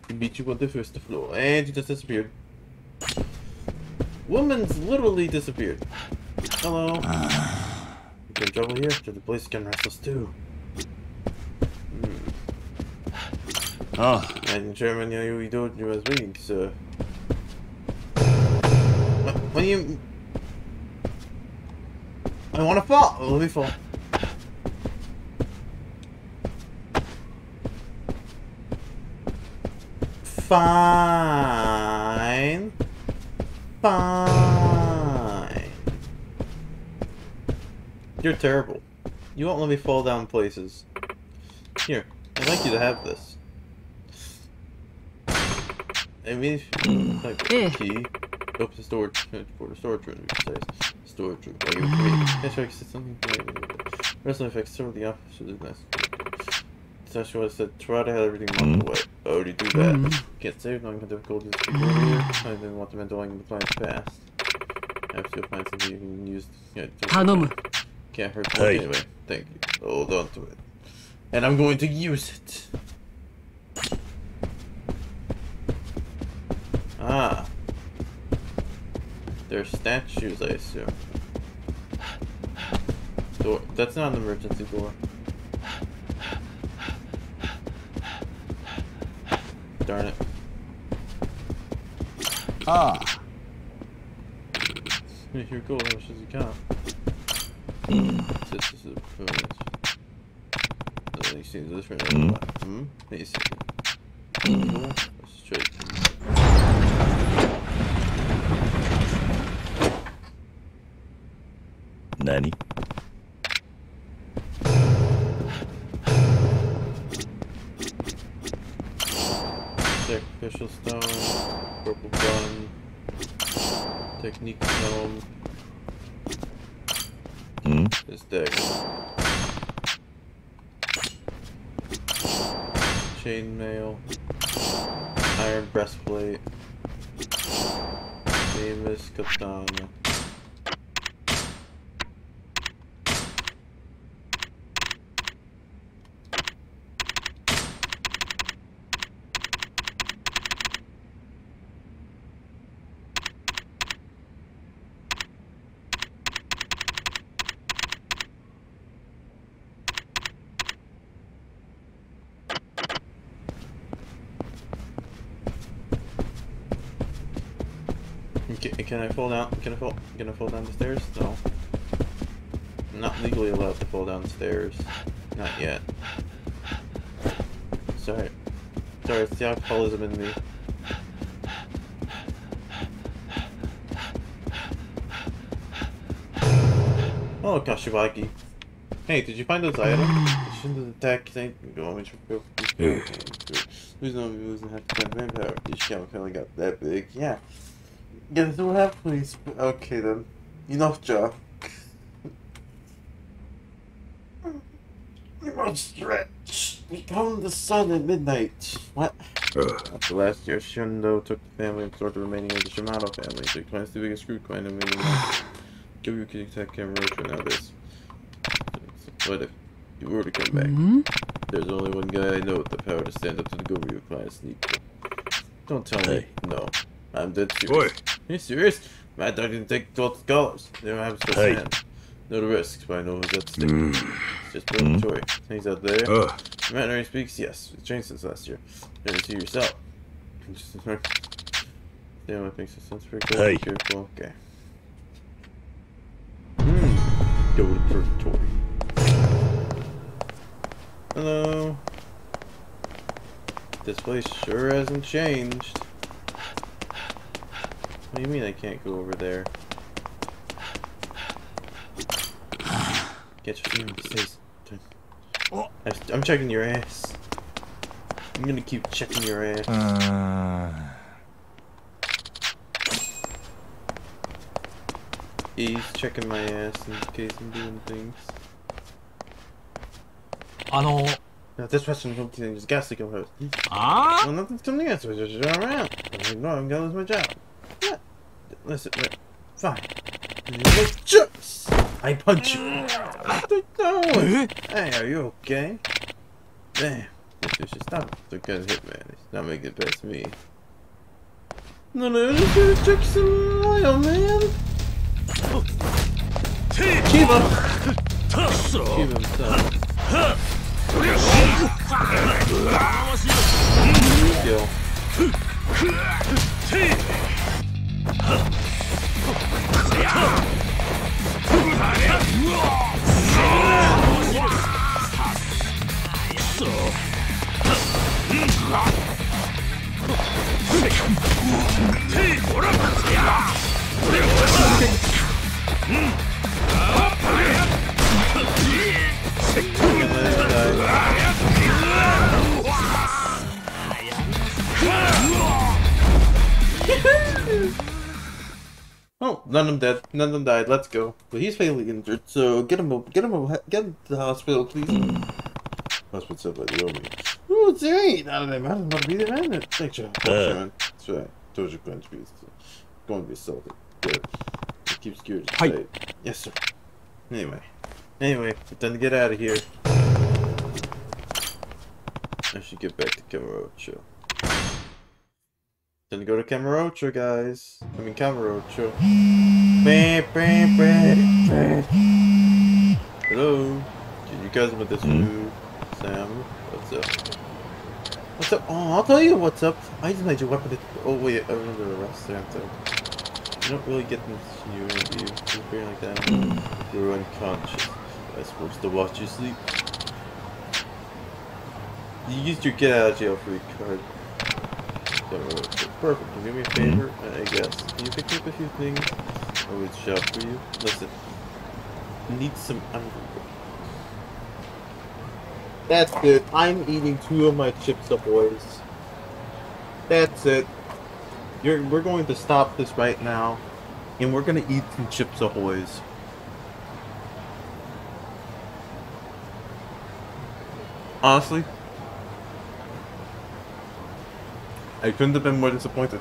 He beat you on the first floor. And you just disappeared. Woman's literally disappeared. Hello. You can trouble here? To the police can restless too. Hmm. Oh. And Germany, yeah, don't do as big, so. What, do you. I wanna fall! Let me fall. Fine. Fine. You're terrible. You won't let me fall down places. Here, I'd like you to have this. I mean, if, like, Eh. key. Open the storage for the storage room. It says storage room. Like, okay. That's right. It's something. Personal effects. Some of the opposite is nice. That's what I said. Try to have everything marked away. I already do that. Mm. Can't save. Not difficulties. People here. I didn't want them dwelling in the client's past. I have to find something you can use. Yeah, don't- 頼む Can't hurt. Hey. Anyway, thank you. Hold on to it. And I'm going to use it. Ah. They're statues, I assume. Door. That's not an emergency door. Darn it. Ah. Here you go, as much as you can. This is a bonus. Uh, you see this right now? Hmm? Let me see. Let's try. 何 Sacrificial stone, purple gun, technique stone, うん hmm? this deck. Chainmail, iron breastplate, famous katana. Can I fall down? Can I fall? Can I fall down the stairs? No. I'm not legally allowed to fall down the stairs. Not yet. Sorry. Sorry, it's the alcoholism in me. Oh, Kashiwagi. Hey, did you find those items? Shouldn't attack think go which Who's not losing half the vampire? This cow finally got that big. Yeah. Yeah, so what happened, please? Okay then. Enough job. You must stretch. We Become the sun at midnight. What? After last year, Shindo took the family and absorbed the remaining of the Shimano family. Took twice the biggest screw coin and made Give you attack Kamurocho now this. What if you were to come back? Mm-hmm. There's only one guy I know with the power to stand up to the Goryu clan and sneak. Don't tell me. No. I'm dead serious. Are you serious? Mad Dog didn't take 12 scholars. They don't have such Hey. hand. No risks, but I know who's at stake. It's just Bill Joy. He's out there. Ugh. Matt speaks, yes. It's changed since last year. You Never see yourself. Just Damn, that makes sense. Pretty good. Hey. Be careful. Okay. Hmm. Go to purgatory. Hello. This place sure hasn't changed. What do you mean I can't go over there? Get your face. I'm checking your ass. I'm gonna keep checking your ass. Uh... He's checking my ass in case I'm doing things. Ah. Now, this question from the gas to. Ah? Well, nothing's coming out, so just around. I'm no, I'm gonna lose my job. Listen, wait. Fine. Just. I punch you. What are you doing? Hey, are you okay? Damn. This should stop. The gun hit man. He's not making it past me. No, no, gonna check some oil, man. Kiba. Kiba himself. Kill. Woohoo! Oh, none of them dead. None of them died. Let's go. But he's fatally injured, so get him, get him, get him to the hospital, please. Hospital's up by the Omi. Ooh, it's eight out of them. I don't want to be there, man. Thanks, Joe. Uh. That's right. Told you going to be, going to be assaulted. Good. It keeps. Hi. Right. Yes, sir. Anyway. Anyway, it's time to get out of here. I should get back to Kamurocho. Time to go to Kamurocho, guys. I mean, Kamurocho. Hello. Can you guys with this hmm? food? Sam, what's up? What's up? Oh, I'll tell you what's up. I just made your weapon. Oh wait, I remember the rest there. So you don't really get into you, do you? You're like that. Hmm. You're unconscious. I supposed to watch you sleep. You used your get out of jail free card. So, perfect. Can you do me a favor? Mm-hmm. I guess. Can you pick up a few things? I would shop for you. Listen. Need some underwear. That's it. I'm eating two of my Chips Ahoys. That's it. You're, we're going to stop this right now, and we're going to eat some Chips Ahoys. Honestly, I couldn't have been more disappointed.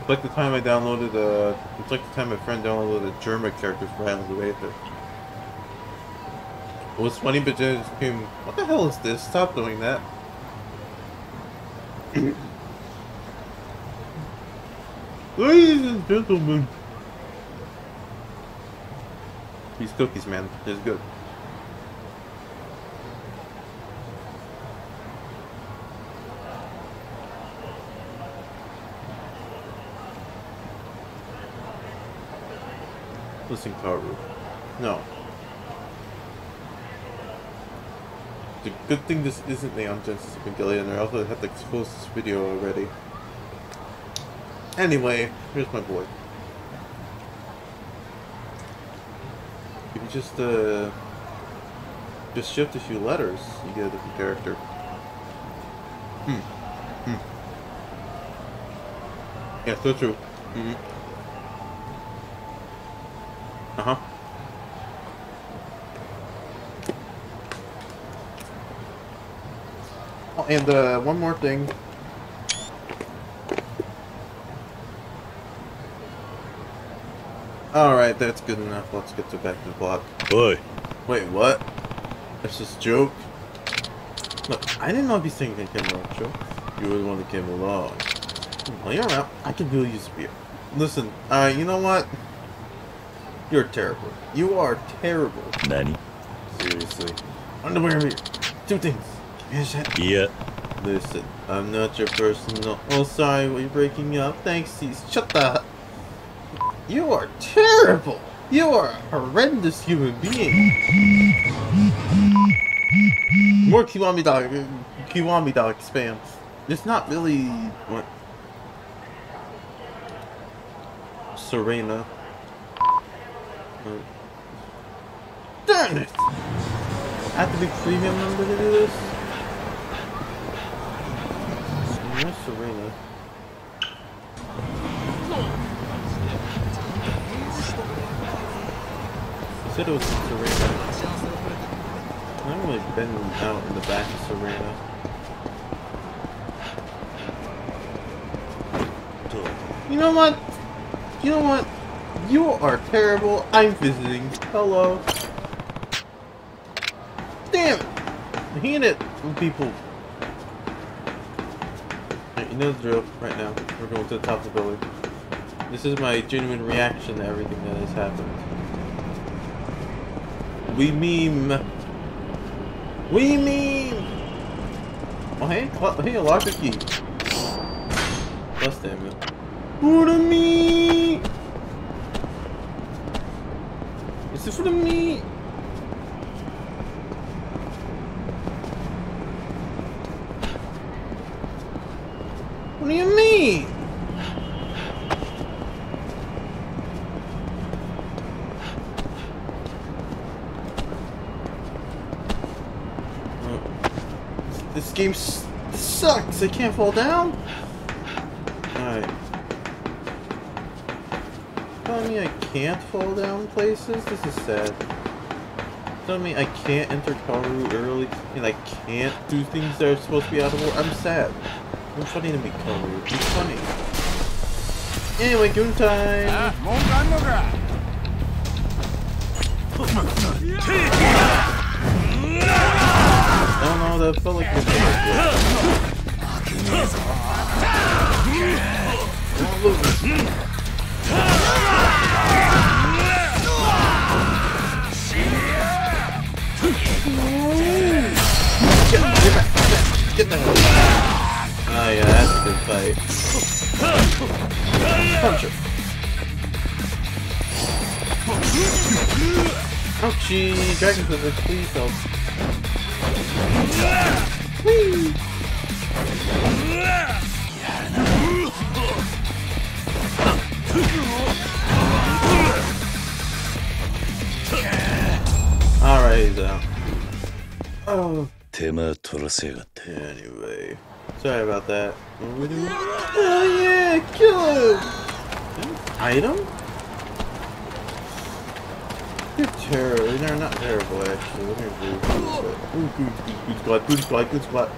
It's like the time I downloaded, uh, it's like the time my friend downloaded a German characters for Islands of Aether. It was funny, but then it just became, what the hell is this? Stop doing that. Ladies and gentlemen. These cookies, man, is good. Listen, Kaoru. No. The good thing this isn't Neon Genesis Evangelion, or else I'd have to expose this video already. Anyway, here's my boy. If you just uh just shift a few letters, you get a different character. Hmm. Hmm. Yeah, so true. Mm-hmm. Uh-huh. Oh, and uh, one more thing. Alright, that's good enough. Let's get to back to the block. Boy. Wait, what? That's just a joke? Look, I didn't know if you think I came along, Joe. You were the one that came along. Well, you're out. I can really use a beer. Listen, uh, you know what? You're terrible. You are terrible. Nani? Seriously. Underwear beer. Two things. A shot. Yeah. Listen, I'm not your personal. Oh, sorry, we're breaking up. Thanks, Cease. Shut the. You are terrible. You are a horrendous human being. More Kiwami Dog, Kiwami Dog spam. It's not really what. Serena. Darn it! I have to be premium member to do this. Said it was Serena. I've not really been out in the back of Serena. You know what? You know what? You are terrible. I'm visiting. Hello. Damn it! I hate it when people. Alright, you know the drill. Right now, we're going to the top of the building. This is my genuine reaction to everything that has happened. We meme. We meme. Oh hey, oh, hey, a locker key. Damn it. For the me. Is it for the me? What do you mean? This game sucks. I can't fall down. Alright. Tell me I can't fall down places? This is sad. Tell me I can't enter Karu early and I can't do things that are supposed to be out of order. I'm sad. I'm funny to me, Kaoru. Be funny. Anyway, goon time! don't the Don't lose. Oh yeah, that's a good fight. Punch him. Ouchie! Dragon Blizzard, please help. Alright, though. out. Oh. Tema Torasegate. Anyway. Sorry about that. Oh yeah, kill him! Item? You're terrible. They're not terrible actually. Let me way. Ooh, good, good, good squad, good squad, good squad.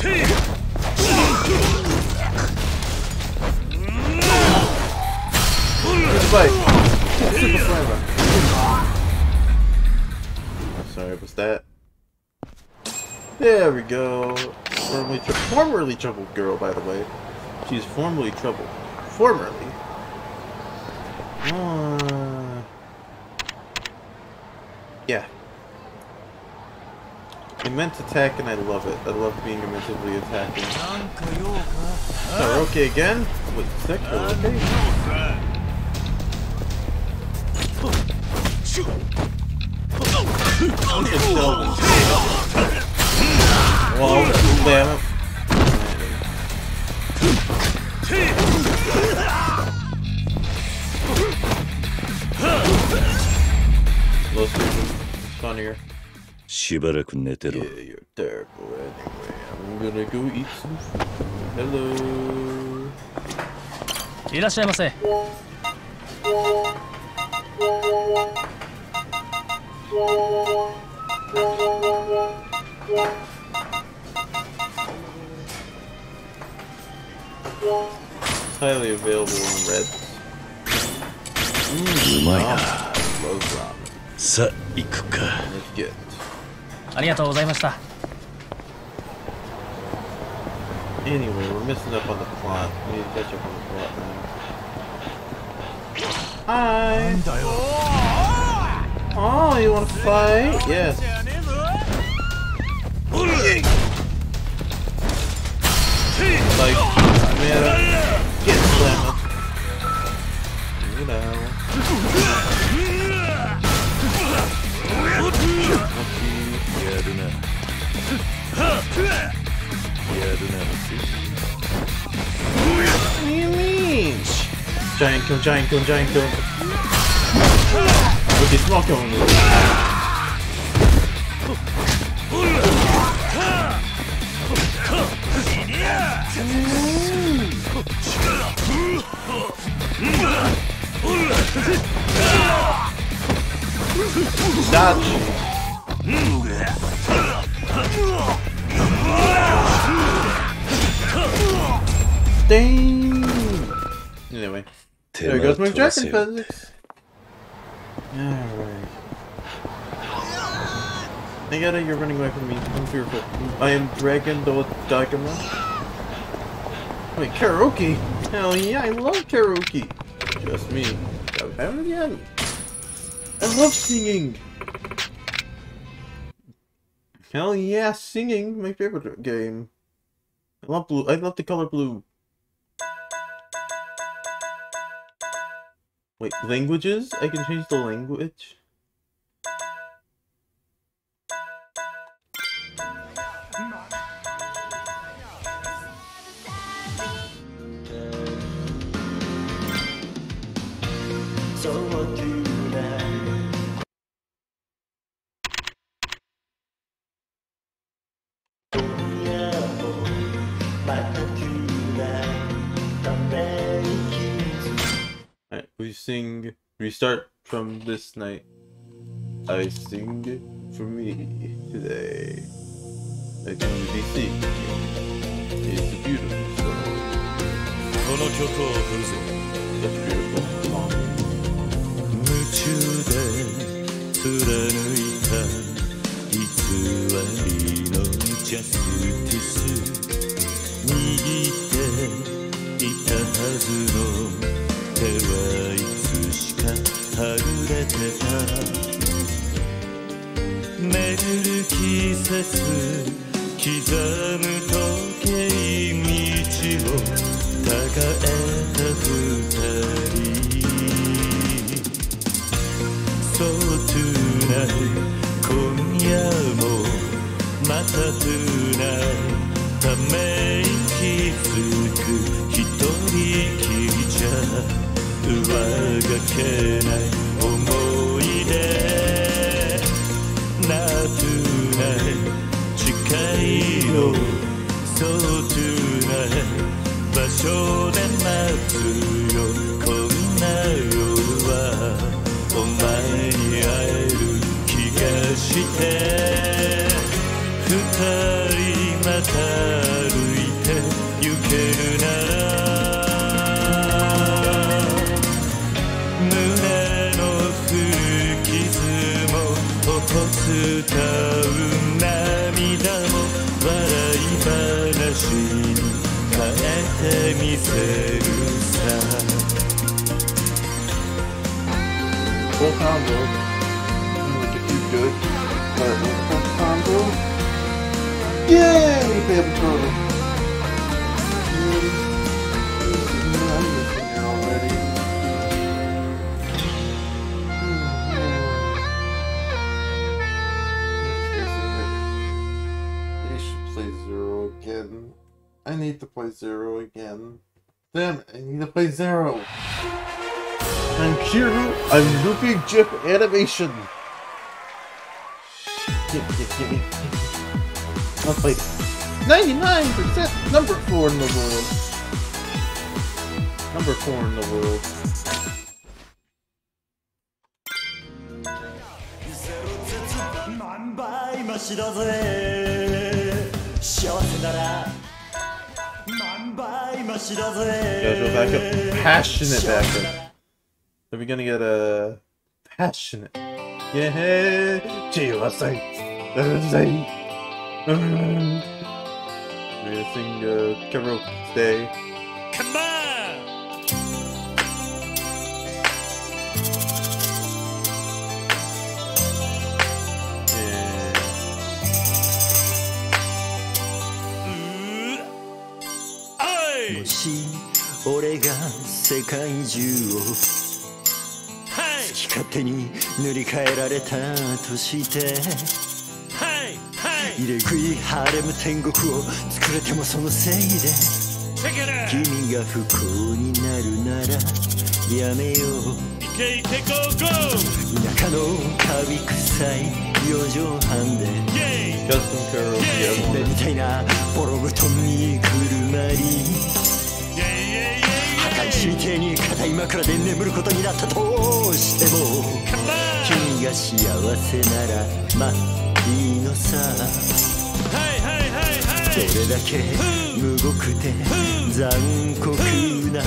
Good. Super flavor. Sorry, was that? There we go. Formerly, formerly troubled girl, by the way. She's formerly troubled. Formerly. Uh, yeah. Immense attack, and I love it. I love being immensely attacking. Sorry, okay again? Wait, sick? Well, damn it. しばらく寝てろ Yeah, you're terrible anyway. I'm gonna go eat some food. Hello. いらっしゃいませ Highly available in red. うまいな Ah, love ramen. さあ行くか Let's get. ありがとうございました Anyway, we're missing up on the plot. We need to catch up on the plot now. Hi! Oh, you wanna fight? Yes. like, man, get slammed. You know. Yeah, I don't know. Yeah, I don't know. What do you mean? Giant kill, giant kill, giant kill. With this rock on. Huh! Dodge. Dang. Anyway, there goes my dragon physics. Alright. Nagata, you're running away from me. I'm fearful. I am Dragon Do Dagama. Wait, karaoke? Hell yeah, I love karaoke. Just me. It again. I love singing. Hell yeah, singing, my favorite game. I love blue. I love the color blue. Wait, languages? I can change the language? we sing. We start from this night. I sing for me today. I do DC. It's a beautiful song. この曲を振るぜ Such a beautiful song. 夢中で貫いた偽りのジャスティス握っていたはずの手 はい。つしかはぐれてた巡る季節刻む時計道を高えた二人 So tonight 今夜もまた tonight ため息つく一人きり上がけない思い出 Not tonight 誓いの So tonight 場所で待つよこんな夜はお前に会える気がして二人また歩いて行けるならほとつたう涙も笑い話に変えてみせるさ Full combo. I'm gonna get you good. Alright, full combo. Yay! Baby turtle. need to play Zero again. Damn it, I need to play Zero. I'm Kiru. I'm looping Jip animation. Give, give, give me. I'll play 99% number 4 in the world. Number 4 in the world. 万倍増しだぜ幸せなら Jojo backup. Passionate backup. Are we gonna get a passionate. Yeah, Jiwa sing. sing. We're gonna sing uh, Karaoke today. Come on! 俺が世界中を好き勝手に塗り替えられたとして入れ食いハーレム天国を作れてもそのせいで君が不幸になるならやめよう。田舎のカビ臭い四畳半で Custom karaoke 俺みたいなボロ布団にくるまり破壊神経に硬い枕で眠ることになったとしても君が幸せならまあいいのさ。どれだけ無極で残酷な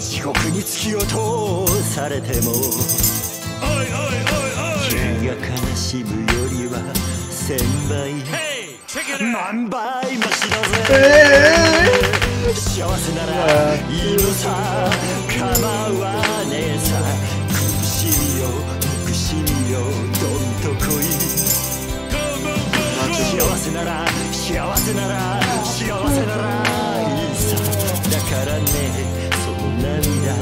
地獄に突き落とされても君が悲しむよりは千倍万倍増しだぜ幸せならいいのさ構わねえさ苦しみよ憎しみよどんと来い。幸せなら幸せなら幸せならいいさ。だからねその涙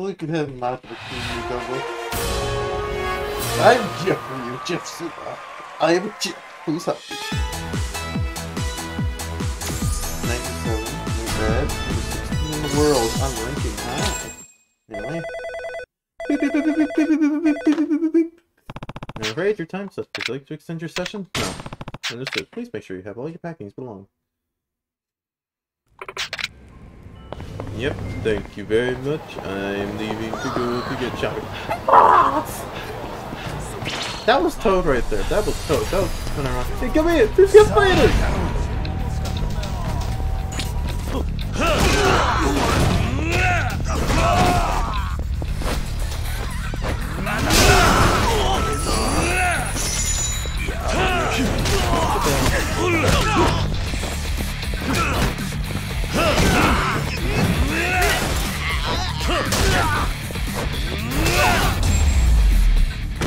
We could have my bikini double. I'm Jeffrey, you Jeff Super. I am Jeff. Who's happy? 97, you're bad. You're 16 in the world. I'm ranking high. Really? Beep, beep, beep, beep, beep, beep, beep, beep, beep, beep, beep. I'm afraid your time's up. Would you like to extend your session? No. Understood. Please make sure you have all your packings belong. Yep, thank you very much. I'm leaving to go to get shopping. That was Toad right there. That was Toad. That was spinning around. Hey, come here! There's your spiders!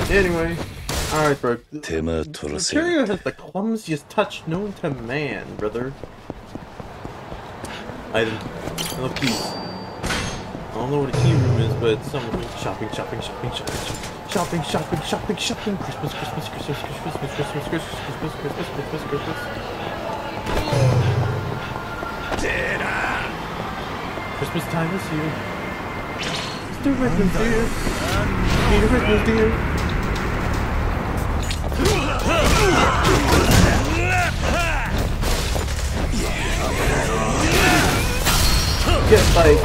Anyway, alright, bro. Tima Turasio has the clumsiest touch known to man, brother. I don't know what a key room is, but it's something like shopping, shopping, shopping, shopping, shopping, shopping, shopping, shopping, Christmas, Christmas, Christmas, Christmas, Christmas, Christmas, Christmas, Christmas, Christmas, Christmas. Dinner. Christmas time is here. Mr. Redmond, dear. Peter Redmond, dear. dear. like.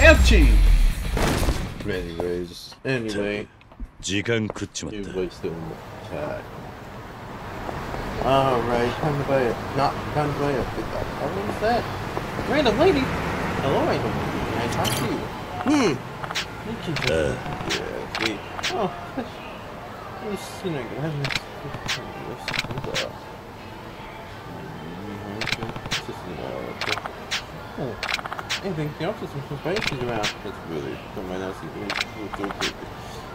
Ouchie! Anyways, anyway, 時間食っちまっ you た wasted attack. Alright, time to buy it. Not time to buy it. What is that? Random lady? Hello, random lady. Can I talk to you? Hmm. You can just. yeah, sweet. Oh, this. You I have this. this, uh, Oh, anything else? Some spaces around. That's really someone else is really cool to do.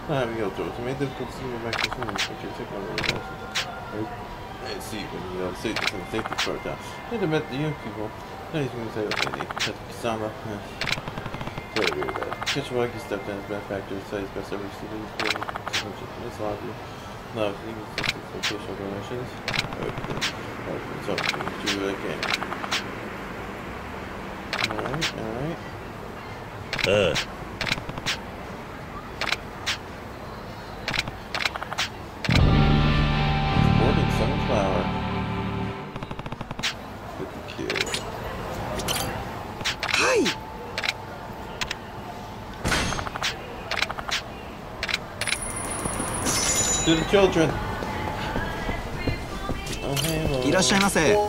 Ah, we go through. It made difficult to see me back to soon. But you're taking over the I see when you uh, this in the safety down. Need to met the young people. Going to say what they need. That's Kisama. Kishiwagi stepped in as benefactor. His best ever student. It's lobby. No, he was just official donations. So, do it again. Alright, alright. あ To the children. Oh, hello. いらっしゃいませ Alright,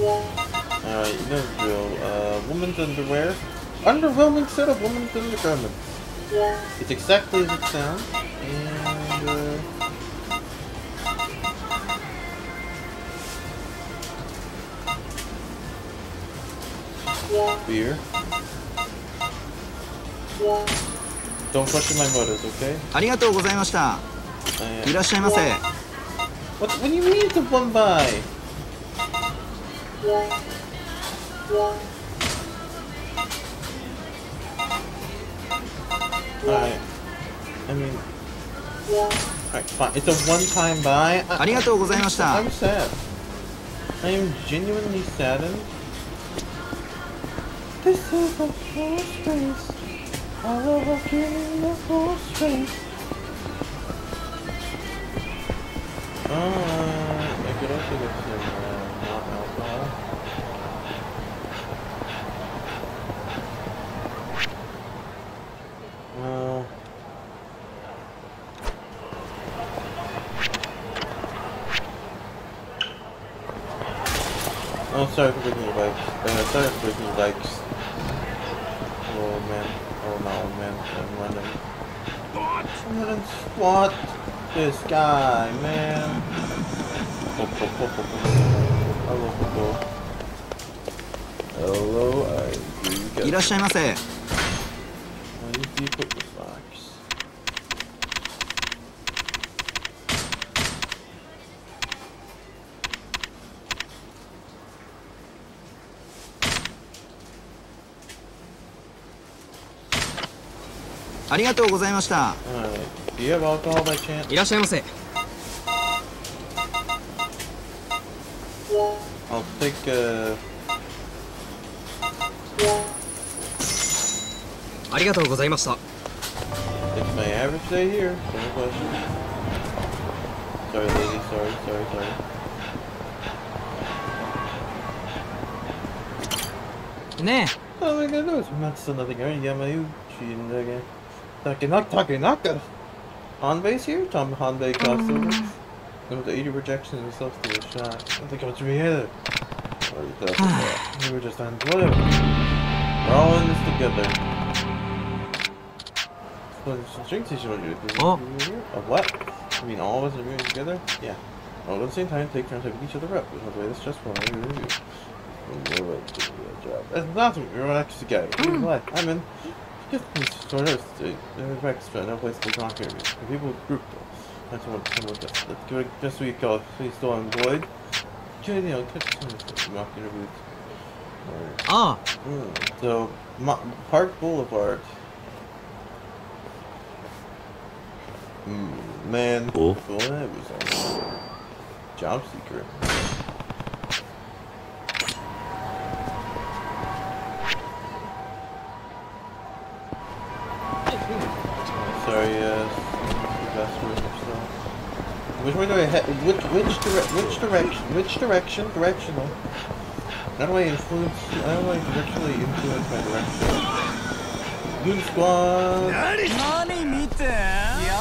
you know the drill. Uh, woman's underwear. Underwhelming set of woman's undergarments. It's exactly as it sounds. And, uh... Beer. Don't question my motives, okay? ありがとうございました Uh, いらっしゃいませ What, what do you mean it's a one by? Alright. I mean... Alright, fine. It's a one-time buy. I, ありがとうございました I'm sad. I am genuinely saddened. This is the full space. I love walking in the full space. I could also get some uh, not oh, sorry for breaking your bikes. Uh, sorry for breaking your bikes. Oh man. Oh no, man. I'm running. I'm running squat this guy, man. Hello, Hello, I do get いらっしゃいませ How do you put the box? ありがとうございました. Do you have alcohol by chance? いらっしゃいませ I'll take uh ありがとうございました it's my average day here. No question. Sorry lady, sorry, sorry, sorry. Oh my god, no, it's not nothing. I got my cheating again. Takenaka, Takenaka! Hanbei's here? Tom Hanbei crossover. Um, With the 80 rejection and self steal shot. I think I'll be here. What are you talking about? We were just on whatever. We're all in this together. What string teacher would oh. you do? Oh. A what? I mean all of us are moving together? Yeah. All at the same time, take turns picking each other up. There's no way that's just one. We review. We'll wait to do that job. That's nothing. We're relaxed together. Mm. What? I'm in. Just sort of. There's extra. No place to talk here. The people group though. That's what come with us. Let's give it just so week off. Please still employed. Okay, you know, catch some mock interviews. Alright. あ Mm, So, Mo- Park Boulevard. Mm, man. Oh. Well, that was a job seeker. going to head which which dire which direction which direction directional. How do I influence? How do I directionally influence my direction? Goon squad.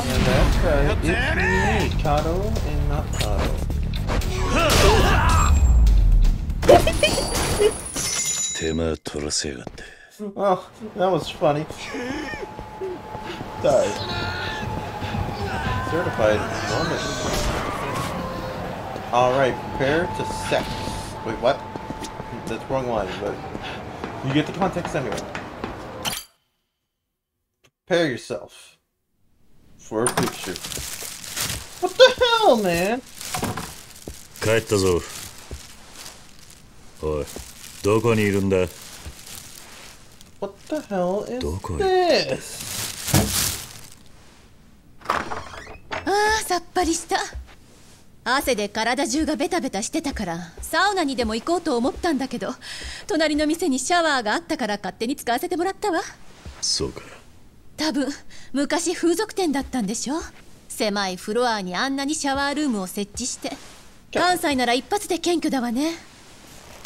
And that's right. It's me, Kato, and not Kato. oh, that was funny. Sorry. Certified moment. Alright, prepare to sex. Wait, what? That's wrong line, but you get the context anyway. Prepare yourself for a picture. What the hell, man? 帰ったぞおいどこにいるんだ What the hell is どこ this? ああさっぱりした 汗で体中がベタベタしてたからサウナにでも行こうと思ったんだけど隣の店にシャワーがあったから勝手に使わせてもらったわそうか多分昔風俗店だったんでしょ？狭いフロアにあんなにシャワールームを設置して関西なら一発で謙虚だわね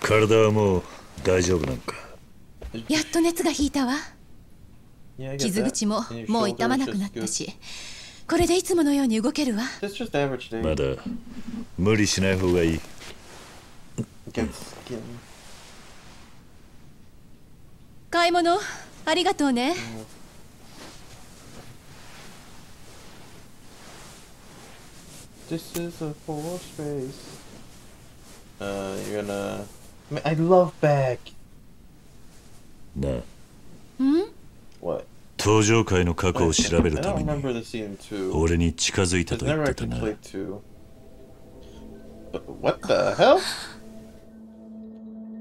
体はもう大丈夫なんか？やっと熱が引いたわ傷.口ももう痛まなくなった.しこれでいつものように動けるわ.まだ無理しない方がいい.買い物ありがとうね This is a full space. Uh, you're gonna. Man, I love back. なあん What? 登場界の過去を調べるために俺に近づいたと言ってたな What the hell?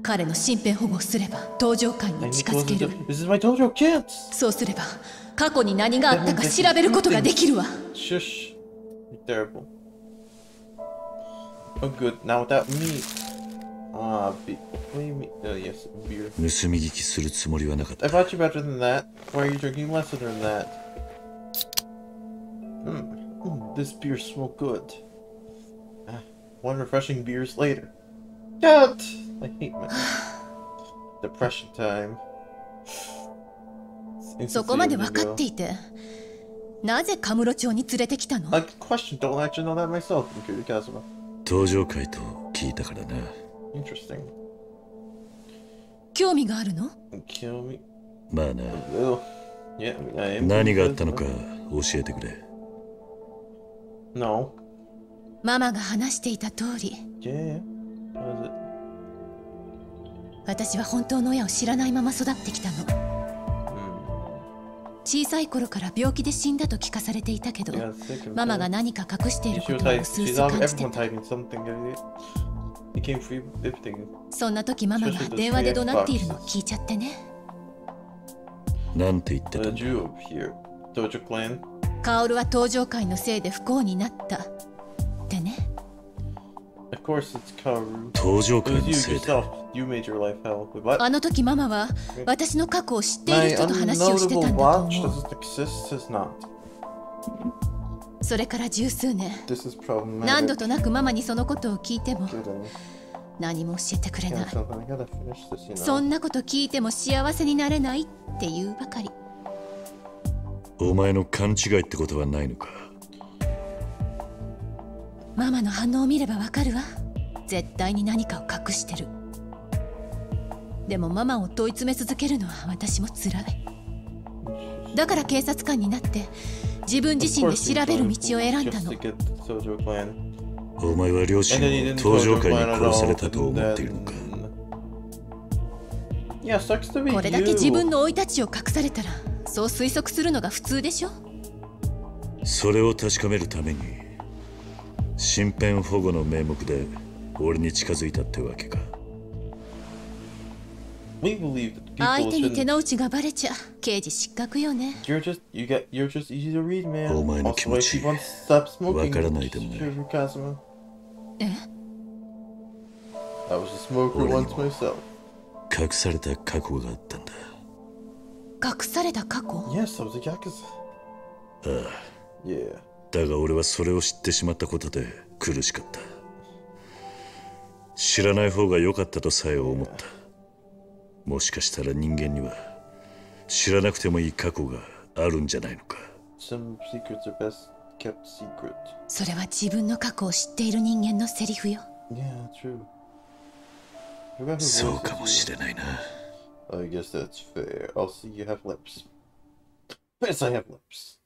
彼の身辺保護すれば登場界に近づけるそうすれば過去に何があったか調べることができるわ Shush You're terrible Oh good, now without me Uh, be what do you mean? Oh, yes, beer. I bought you better than that. Why are you drinking lesser than that? Hmm. Mm, this beer smells good. Ah, one refreshing beers later. God! I hate my depression time. そこまで分かっていて、なぜ神室町に連れてきたの ?I question, don't actually know that myself, Interesting. 興味があるの？Kill me. まあな.何があったのか教えてくれ No. ママが話していた通り Yeah. 私は本当の親を知らないまま育ってきたの小さい頃から病気で死んだと聞かされていたけどママ.が何か隠していることをす all, 感じてたそんな時ママが電話で怒鳴っているのを聞いちゃってね。なんて言ったの。は登場会のせいで不幸になった。ってね。あの時ママは私の過去を知っている人と話をしてたんだ。それから十数年.何度となくママにそのことを聞いても.何も教えてくれない.そんなこと聞いても幸せになれないって言うばかり。お前の勘違いってことはないのか？ママの反応を見ればわかるわ。絶対に何かを隠してる。でもママを問い詰め続けるのは私も辛い。だから警察官になって自分自身で調べる道を選んだの.お前は両親を場 Dojo 界に殺され.たと思っているのか？これだけ自分.の生い立ちを隠されたらそう推測するのが普通でしょ？それを確かめるために身辺保護の名目で俺に近づいたってわけか We believe that 相手に手の内がバレちゃ刑事失格よね。お前の気持ち、わからないでもね。え隠された過去があったんだ。隠された過去？あ。だが俺はそれを知ってしまったことで苦しかった。知らない方が良かったとさえ思った。もしかしたら人間には知らなくてもいい過去があるんじゃないのか Some secrets are best kept secret. それは自分の過去を知っている人間のセリフよ Yeah, そうかもしれないな. I guess that's fair. I'll see you have lips. Yes, I have lips.